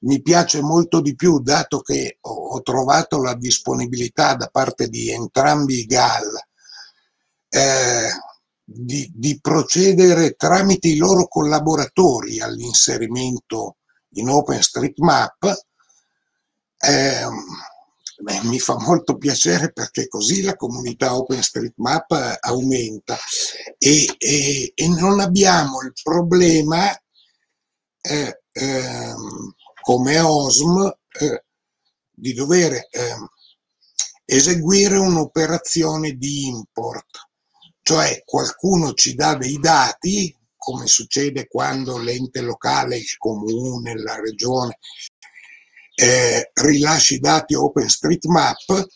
mi piace molto di più, dato che ho trovato la disponibilità da parte di entrambi i GAL eh, di, di, procedere tramite i loro collaboratori all'inserimento in OpenStreetMap. Eh, mi fa molto piacere perché così la comunità OpenStreetMap aumenta e, e, e non abbiamo il problema eh, ehm, come OSM eh, di dover ehm, eseguire un'operazione di import, cioè qualcuno ci dà dei dati, come succede quando l'ente locale, il comune, la regione eh, rilascia i dati OpenStreetMap,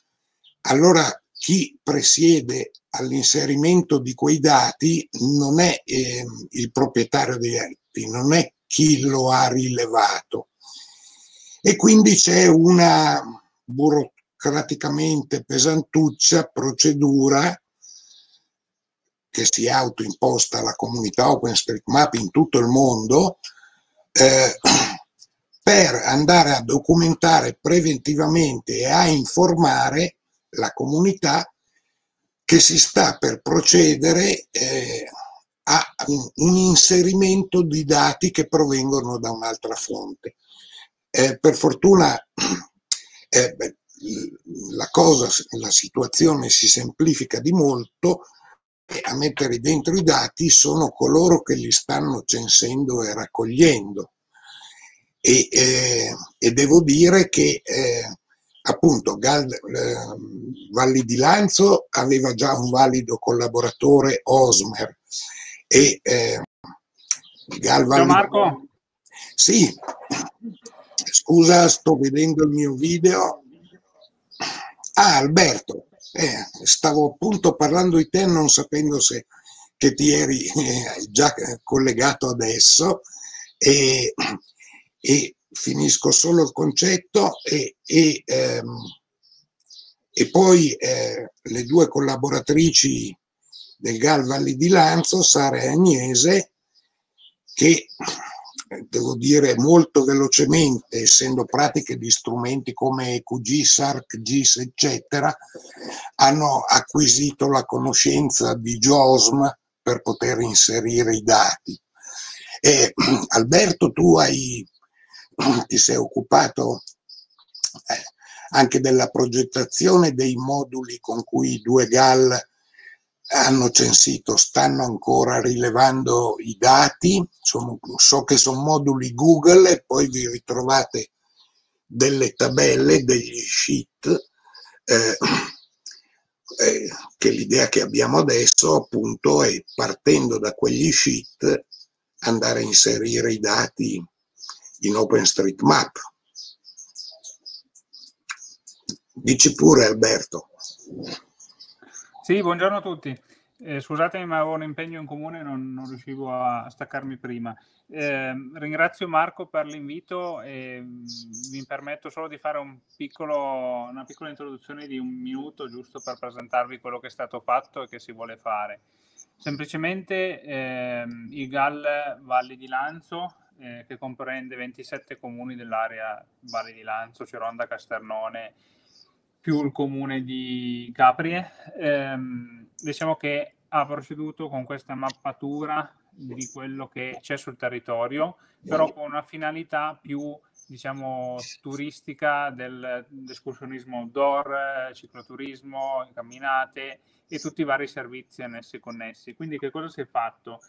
allora chi presiede all'inserimento di quei dati non è eh, il proprietario dei dati, non è chi lo ha rilevato. E quindi c'è una burocraticamente pesantuccia procedura che si autoimposta alla comunità OpenStreetMap in tutto il mondo eh, [clears throat] per andare a documentare preventivamente e a informare la comunità che si sta per procedere eh, a un, un, inserimento di dati che provengono da un'altra fonte. Eh, per fortuna [clears throat] eh, beh, la cosa, la situazione si semplifica di molto a mettere dentro i dati sono coloro che li stanno censendo e raccogliendo. E, eh, e devo dire che eh, appunto Gal, eh, Valli di Lanzo aveva già un valido collaboratore Osmer e eh, Gal Valli... Ciao Marco. Sì, scusa, sto vedendo il mio video. Ah, Alberto, eh, stavo appunto parlando di te non sapendo se che ti eri eh, già collegato adesso e, e finisco solo il concetto e, e, ehm, e poi eh, le due collaboratrici del Gal Valli di Lanzo, Sara e Agnese, che devo dire molto velocemente, essendo pratiche di strumenti come EQGIS, ArcGIS, eccetera, hanno acquisito la conoscenza di JOSM per poter inserire i dati. E, [clears throat] Alberto, tu hai [clears throat] ti sei occupato eh, anche della progettazione dei moduli con cui i due GAL hanno censito, stanno ancora rilevando i dati, sono, so che sono moduli Google e poi vi ritrovate delle tabelle, degli sheet, eh, [clears throat] eh, che l'idea che abbiamo adesso appunto è partendo da quegli sheet andare a inserire i dati in OpenStreetMap. Dici pure Alberto. Sì, buongiorno a tutti. Eh, scusatemi, ma avevo un impegno in comune e non, non riuscivo a staccarmi prima. Eh, ringrazio Marco per l'invito e mm, mi permetto solo di fare un piccolo, una piccola introduzione di un minuto giusto per presentarvi quello che è stato fatto e che si vuole fare. Semplicemente eh, il GAL Valli di Lanzo eh, che comprende 27 comuni dell'area Valle di Lanzo, Ceronda, Casternone, più il comune di Caprie. Ehm, diciamo che ha proceduto con questa mappatura di quello che c'è sul territorio, però con una finalità più diciamo turistica del, dell'escursionismo outdoor, cicloturismo, camminate e tutti i vari servizi annessi e connessi. Quindi che cosa si è fatto?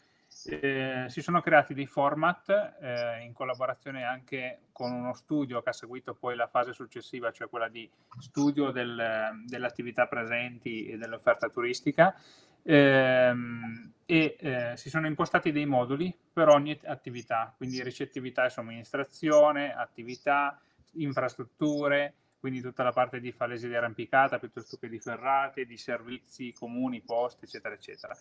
Eh, si sono creati dei format eh, in collaborazione anche con uno studio che ha seguito poi la fase successiva, cioè quella di studio del, delle attività presenti e dell'offerta turistica. Ehm, e eh, si sono impostati dei moduli per ogni attività, quindi ricettività e somministrazione, attività, infrastrutture, quindi tutta la parte di falesi di arrampicata piuttosto che di ferrate, di servizi comuni, posti, eccetera, eccetera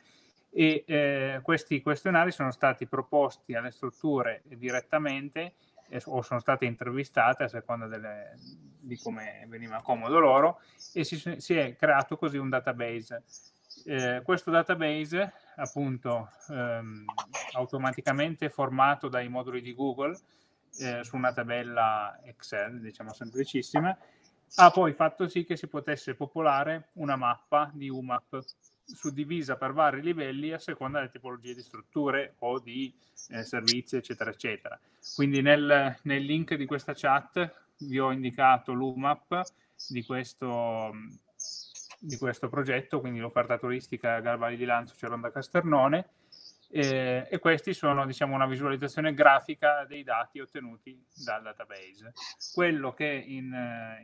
e eh, questi questionari sono stati proposti alle strutture direttamente eh, o sono state intervistate a seconda delle, di come veniva comodo loro e si, si è creato così un database. Eh, questo database appunto ehm, automaticamente formato dai moduli di Google eh, su una tabella Excel diciamo semplicissima ha poi fatto sì che si potesse popolare una mappa di UMAP suddivisa per vari livelli a seconda delle tipologie di strutture o di eh, servizi, eccetera, eccetera. Quindi nel, nel, link di questa chat vi ho indicato l'UMAP di questo, di questo progetto, quindi l'offerta turistica Garvali di Lanzo, Ceronda Casternone, eh, e questi sono diciamo, una visualizzazione grafica dei dati ottenuti dal database. Quello che in,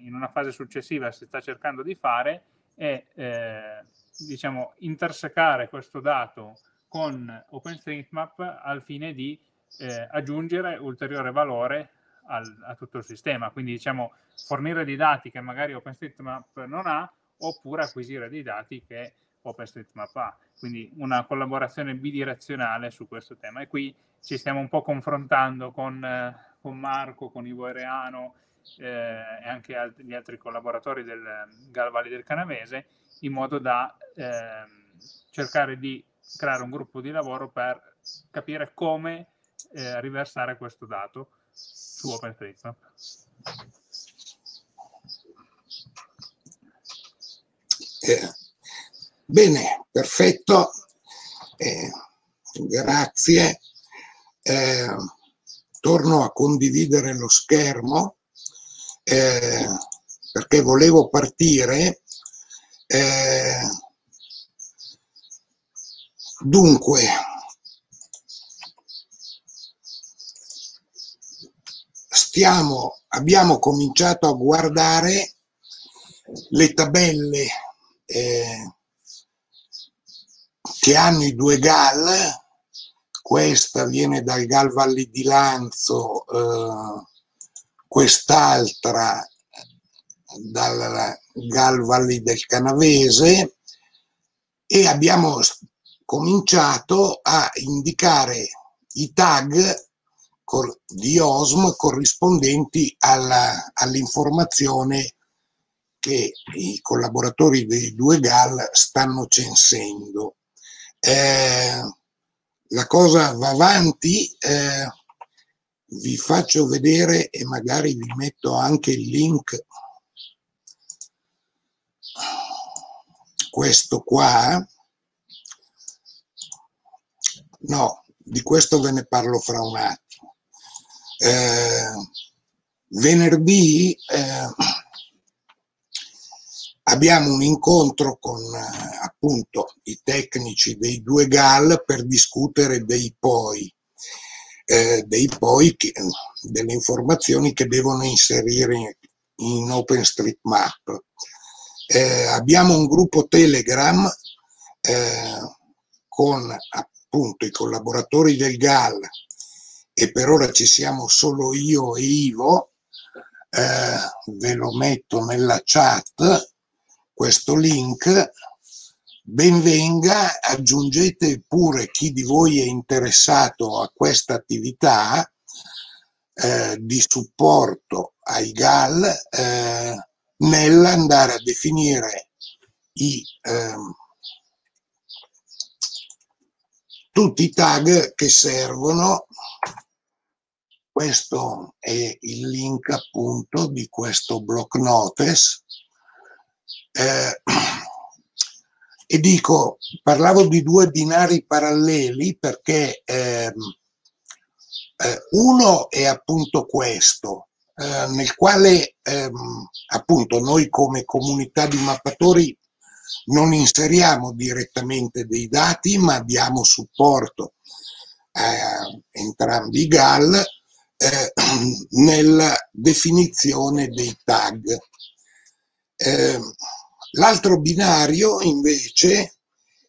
in una fase successiva si sta cercando di fare è eh, diciamo, intersecare questo dato con OpenStreetMap al fine di eh, aggiungere ulteriore valore al, a tutto il sistema, quindi diciamo fornire dei dati che magari OpenStreetMap non ha oppure acquisire dei dati che OpenStreetMap ha, quindi una collaborazione bidirezionale su questo tema. E qui ci stiamo un po' confrontando con, eh, con Marco, con Ivo Ereano eh, e anche alt- gli altri collaboratori del Galvali del Canavese in modo da eh, cercare di creare un gruppo di lavoro per capire come eh, riversare questo dato su OpenStreetMap. Eh, bene, perfetto, eh, grazie. Eh, torno a condividere lo schermo eh, perché volevo partire. Eh, dunque, stiamo, abbiamo cominciato a guardare le tabelle eh, che hanno i due GAL, questa viene dal GAL Valli di Lanzo, eh, quest'altra dal GAL Valli del Canavese e abbiamo cominciato a indicare i tag di OSM corrispondenti all'informazione che i collaboratori dei due GAL stanno censendo. Eh, la cosa va avanti, eh, vi faccio vedere e magari vi metto anche il link, questo qua, no, di questo ve ne parlo fra un attimo. Eh, venerdì eh, abbiamo un incontro con eh, appunto i tecnici dei due GAL per discutere dei POI, eh, dei POI che, delle informazioni che devono inserire in OpenStreetMap. Eh, abbiamo un gruppo Telegram eh, con appunto i collaboratori del GAL e per ora ci siamo solo io e Ivo, eh, ve lo metto nella chat, questo link, benvenga, aggiungete pure chi di voi è interessato a questa attività eh, di supporto ai GAL eh, nell'andare a definire i, ehm, tutti i tag che servono questo è il link appunto di questo block notice. Eh, [clears throat] e dico, parlavo di due binari paralleli perché ehm, eh, uno è appunto questo, eh, nel quale ehm, appunto noi come comunità di mappatori non inseriamo direttamente dei dati, ma diamo supporto a entrambi i GAL eh, [clears throat] nella definizione dei tag. Eh, l'altro binario invece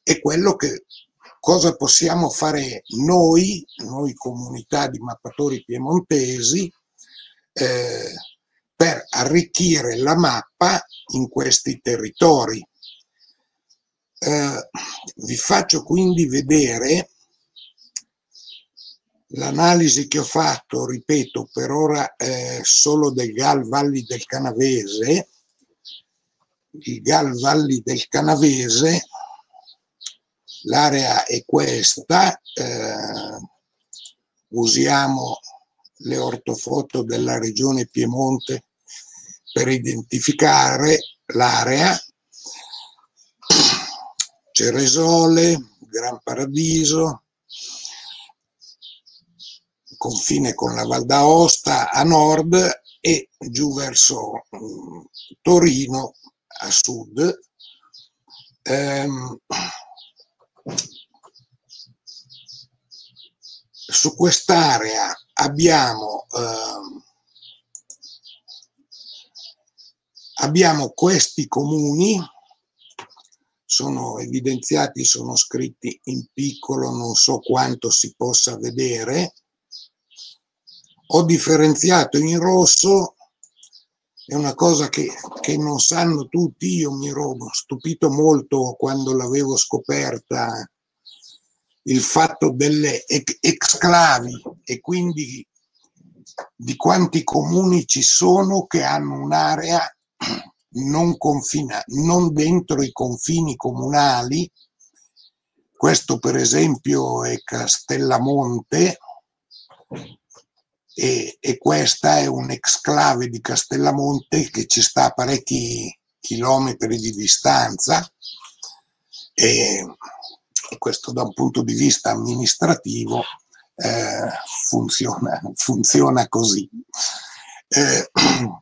è quello che cosa possiamo fare noi, noi comunità di mappatori piemontesi, eh, per arricchire la mappa in questi territori. Eh, vi faccio quindi vedere L'analisi che ho fatto, ripeto, per ora è solo del Gal Valli del Canavese, il Gal Valli del Canavese, l'area è questa, eh, usiamo le ortofoto della regione Piemonte per identificare l'area, Ceresole, Gran Paradiso, confine con la Val d'Aosta a nord e giù verso mm, Torino a sud. Ehm, su quest'area abbiamo, eh, abbiamo questi comuni, sono evidenziati, sono scritti in piccolo, non so quanto si possa vedere. Ho differenziato in rosso, è una cosa che, che non sanno tutti, io mi ero stupito molto quando l'avevo scoperta il fatto delle exclavi e quindi di quanti comuni ci sono che hanno un'area non, confina, non dentro i confini comunali. Questo per esempio è Castellamonte e, e questa è un'exclave di Castellamonte che ci sta a parecchi chilometri di distanza. E, e questo da un punto di vista amministrativo eh, funziona, funziona, così. Eh, [clears throat]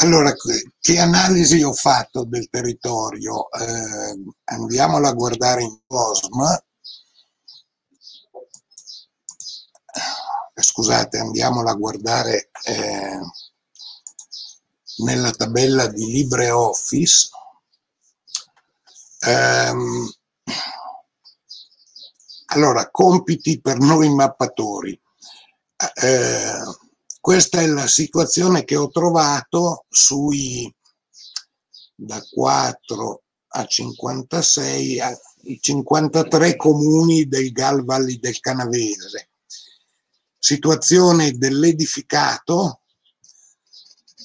allora, che analisi ho fatto del territorio? Eh, andiamola a guardare in COSM. Scusate, andiamola a guardare eh, nella tabella di LibreOffice. Um, allora, compiti per noi mappatori. Eh, questa è la situazione che ho trovato sui da 4 a 56 a 53 comuni del Gal Valli del Canavese. Situazione dell'edificato.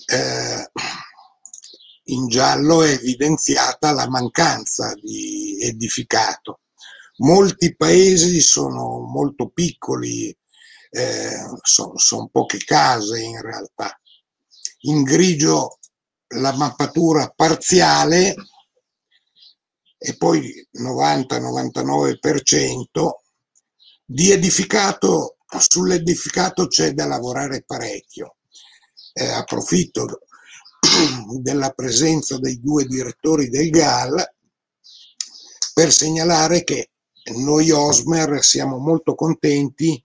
Eh, in giallo è evidenziata la mancanza di edificato. Molti paesi sono molto piccoli, eh, sono, sono poche case in realtà. In grigio la mappatura parziale e poi 90-99% di edificato, sull'edificato c'è da lavorare parecchio. Eh, approfitto [clears throat] della presenza dei due direttori del GAL per segnalare che noi Osmer siamo molto contenti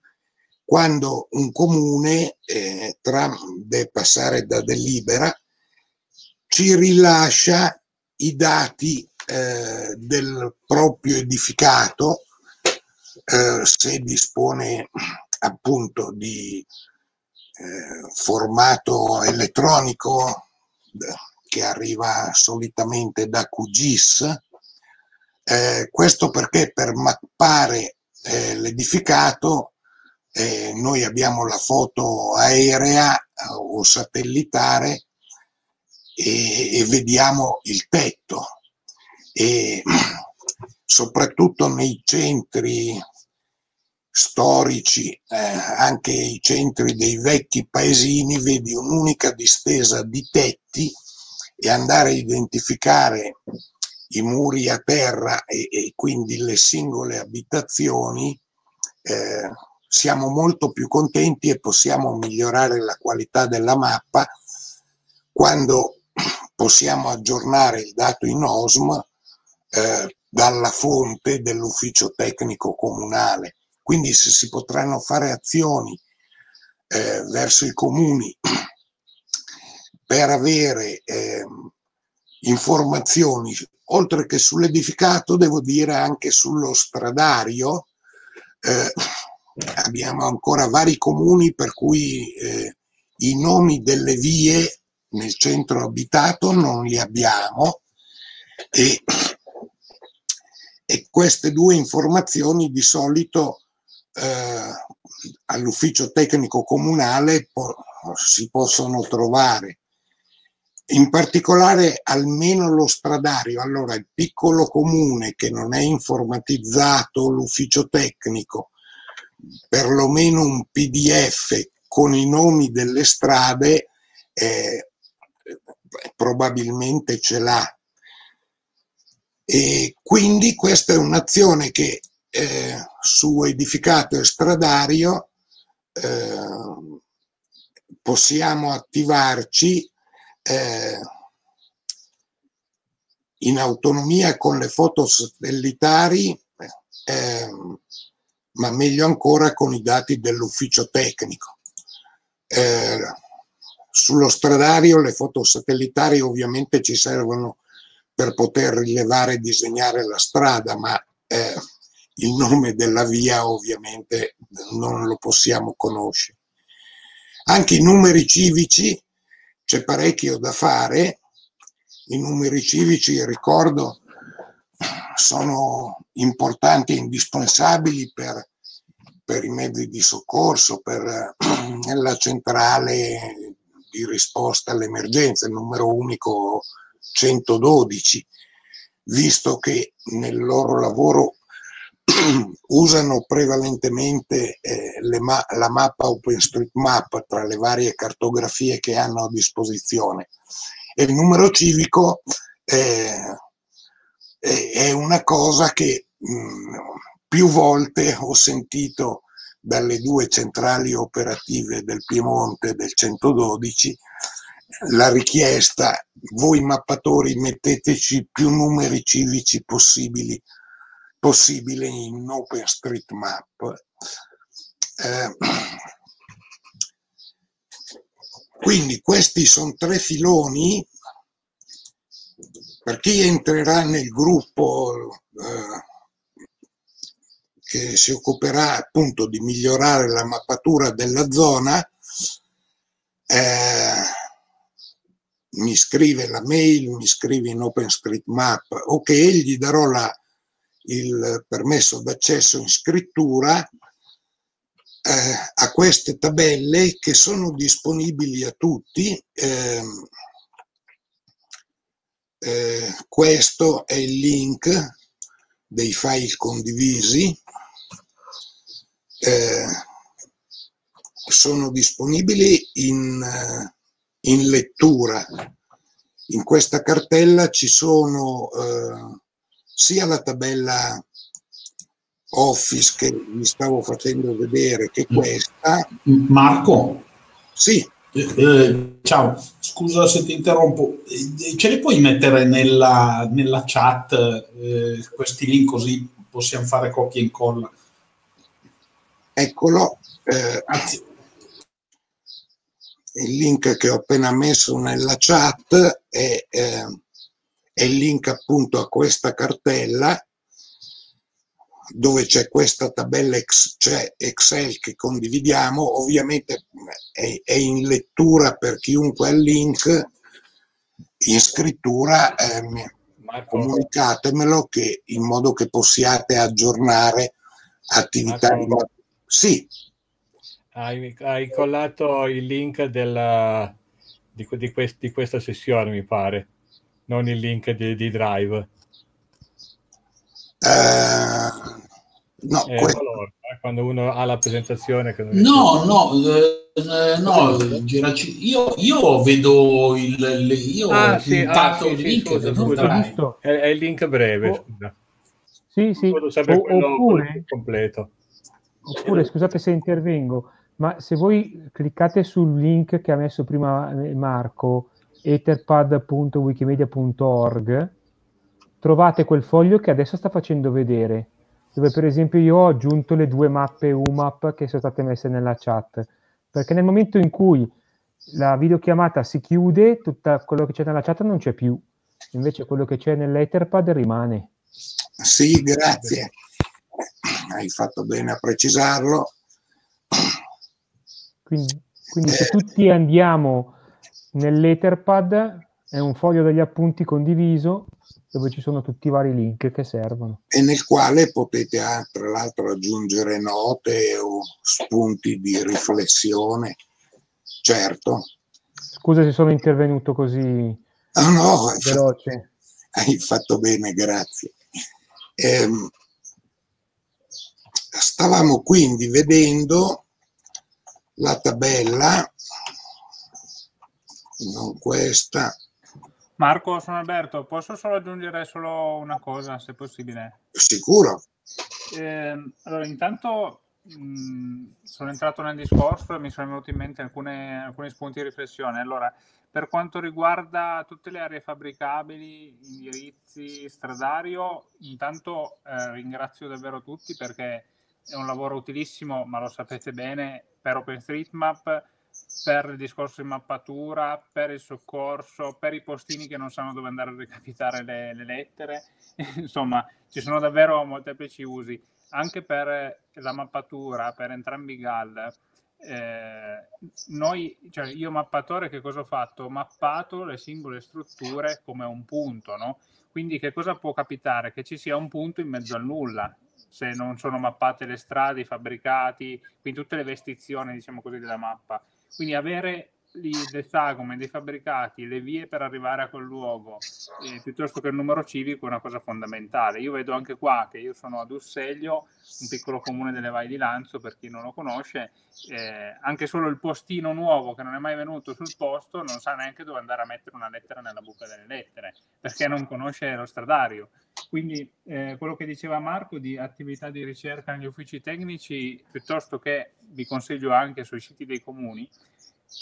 quando un comune, eh, tramite passare da delibera, ci rilascia i dati eh, del proprio edificato, eh, se dispone appunto di eh, formato elettronico che arriva solitamente da QGIS. Eh, questo perché per mappare eh, l'edificato eh, noi abbiamo la foto aerea eh, o satellitare e, e vediamo il tetto e [clears throat] soprattutto nei centri storici, eh, anche i centri dei vecchi paesini, vedi un'unica distesa di tetti e andare a identificare i muri a terra e, e quindi le singole abitazioni, eh, siamo molto più contenti e possiamo migliorare la qualità della mappa quando [clears throat] possiamo aggiornare il dato in OSM eh, dalla fonte dell'ufficio tecnico comunale quindi se si potranno fare azioni eh, verso i comuni [clears throat] per avere eh, informazioni, oltre che sull'edificato, devo dire anche sullo stradario. Eh, [clears throat] abbiamo ancora vari comuni per cui eh, i nomi delle vie nel centro abitato non li abbiamo e, [clears throat] e queste due informazioni di solito eh, all'ufficio tecnico comunale po- si possono trovare. In particolare almeno lo stradario, allora il piccolo comune che non è informatizzato, l'ufficio tecnico, perlomeno un PDF con i nomi delle strade eh, probabilmente ce l'ha. E quindi questa è un'azione che eh, su edificato e stradario eh, possiamo attivarci eh, in autonomia con le foto satellitari eh, ma meglio ancora con i dati dell'ufficio tecnico. Eh, sullo stradario le foto satellitari ovviamente ci servono per poter rilevare e disegnare la strada, ma eh, il nome della via ovviamente non lo possiamo conoscere. Anche i numeri civici c'è parecchio da fare. I numeri civici, ricordo, sono importanti e indispensabili per, per i mezzi di soccorso, per [clears throat] la centrale di risposta all'emergenza, il numero unico 112, visto che nel loro lavoro [clears throat] usano prevalentemente eh, ma- la mappa OpenStreetMap tra le varie cartografie che hanno a disposizione. E il numero civico eh, è una cosa che mh, mm, più volte ho sentito dalle due centrali operative del Piemonte del 112 la richiesta, voi mappatori metteteci più numeri civici possibili possibile in OpenStreetMap. Eh, quindi questi sono tre filoni. Per chi entrerà nel gruppo eh, che si occuperà appunto di migliorare la mappatura della zona, eh, mi scrive la mail, mi scrive in OpenStreetMap, ok, gli darò la, il permesso d'accesso in scrittura eh, a queste tabelle che sono disponibili a tutti. Eh, eh, questo è il link dei file condivisi. Eh, sono disponibili in, eh, in, lettura. In questa cartella ci sono eh, sia la tabella Office che vi stavo facendo vedere che questa. Marco? Sì. Eh, eh, ciao, scusa se ti interrompo. Eh, ce li puoi mettere nella, nella chat eh, questi link così possiamo fare copia e incolla? Eccolo. Eh, il link che ho appena messo nella chat è eh, è il link appunto a questa cartella dove c'è questa tabella c'è Excel che condividiamo, ovviamente è, in lettura per chiunque ha il link, in scrittura eh, comunicatemelo che, in modo che possiate aggiornare attività di... Sì. Hai, hai collato il link della, di, di, quest, di questa sessione, mi pare non il link di, di Drive. Uh, no, eh, que- allora, eh, quando uno ha la presentazione. no, no, eh, no, io, io vedo il, il io ah, sì, ah, sì, il link. Scusa, scusa, è, è, il link breve. Oh. Scusa. Sì, sì. O, oppure, completo. Oppure, scusate se intervengo, ma se voi cliccate sul link che ha messo prima Marco, etherpad.wikimedia.org trovate quel foglio che adesso sta facendo vedere, dove per esempio io ho aggiunto le due mappe UMAP che sono state messe nella chat, perché nel momento in cui la videochiamata si chiude, tutto quello che c'è nella chat non c'è più, invece quello che c'è nell'Etherpad rimane. Sì, grazie. Hai fatto bene a precisarlo. Quindi, quindi se tutti andiamo Nell'Etherpad è un foglio degli appunti condiviso dove ci sono tutti i vari link che servono. E nel quale potete ah, tra l'altro aggiungere note o spunti di riflessione. Certo. Scusa se sono intervenuto così oh no, veloce. Hai fatto bene, grazie. Ehm, stavamo quindi vedendo la tabella non questa. Marco, sono Alberto, posso solo aggiungere solo una cosa, se possibile? Sicuro. Eh, allora, intanto mh, sono entrato nel discorso e mi sono venuti in mente alcune, alcuni spunti di riflessione. Allora, per quanto riguarda tutte le aree fabbricabili, indirizzi, stradario, intanto eh, ringrazio davvero tutti perché è un lavoro utilissimo, ma lo sapete bene, per OpenStreetMap, per il discorso di mappatura, per il soccorso, per i postini che non sanno dove andare a recapitare le, le lettere. [laughs] Insomma, ci sono davvero molteplici usi. Anche per la mappatura, per entrambi i GAL, eh, noi, cioè io mappatore che cosa ho fatto? Ho mappato le singole strutture come un punto, no? Quindi che cosa può capitare? Che ci sia un punto in mezzo al nulla, se non sono mappate le strade, i fabbricati, quindi tutte le vestizioni, diciamo così, della mappa. Quindi avere le sagome dei fabbricati, le vie per arrivare a quel luogo, eh, piuttosto che il numero civico, è una cosa fondamentale. Io vedo anche qua che io sono ad Usseglio, un piccolo comune delle Vai di Lanzo, per chi non lo conosce, eh, anche solo il postino nuovo che non è mai venuto sul posto non sa neanche dove andare a mettere una lettera nella buca delle lettere, perché non conosce lo stradario. Quindi eh, quello che diceva Marco di attività di ricerca negli uffici tecnici, piuttosto che vi consiglio anche sui siti dei comuni,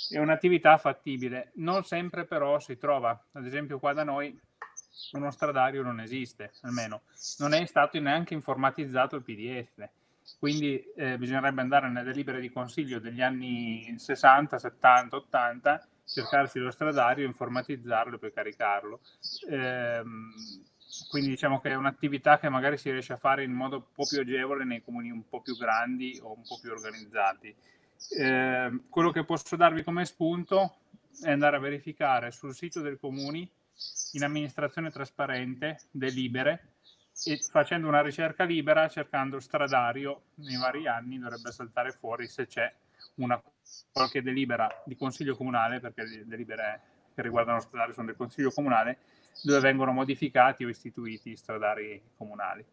è un'attività fattibile. Non sempre però si trova. Ad esempio qua da noi uno stradario non esiste, almeno non è stato neanche informatizzato il PDF. Quindi eh, bisognerebbe andare nelle delibere di consiglio degli anni 60, 70, 80, cercarsi lo stradario, informatizzarlo e poi caricarlo. Ehm, quindi diciamo che è un'attività che magari si riesce a fare in modo un po' più agevole nei comuni un po' più grandi o un po' più organizzati. Eh, quello che posso darvi come spunto è andare a verificare sul sito del comuni in amministrazione trasparente delibere e facendo una ricerca libera cercando stradario nei vari anni dovrebbe saltare fuori se c'è una qualche delibera di consiglio comunale perché le delibere che riguardano lo stradario sono del consiglio comunale dove vengono modificati o istituiti stradari comunali.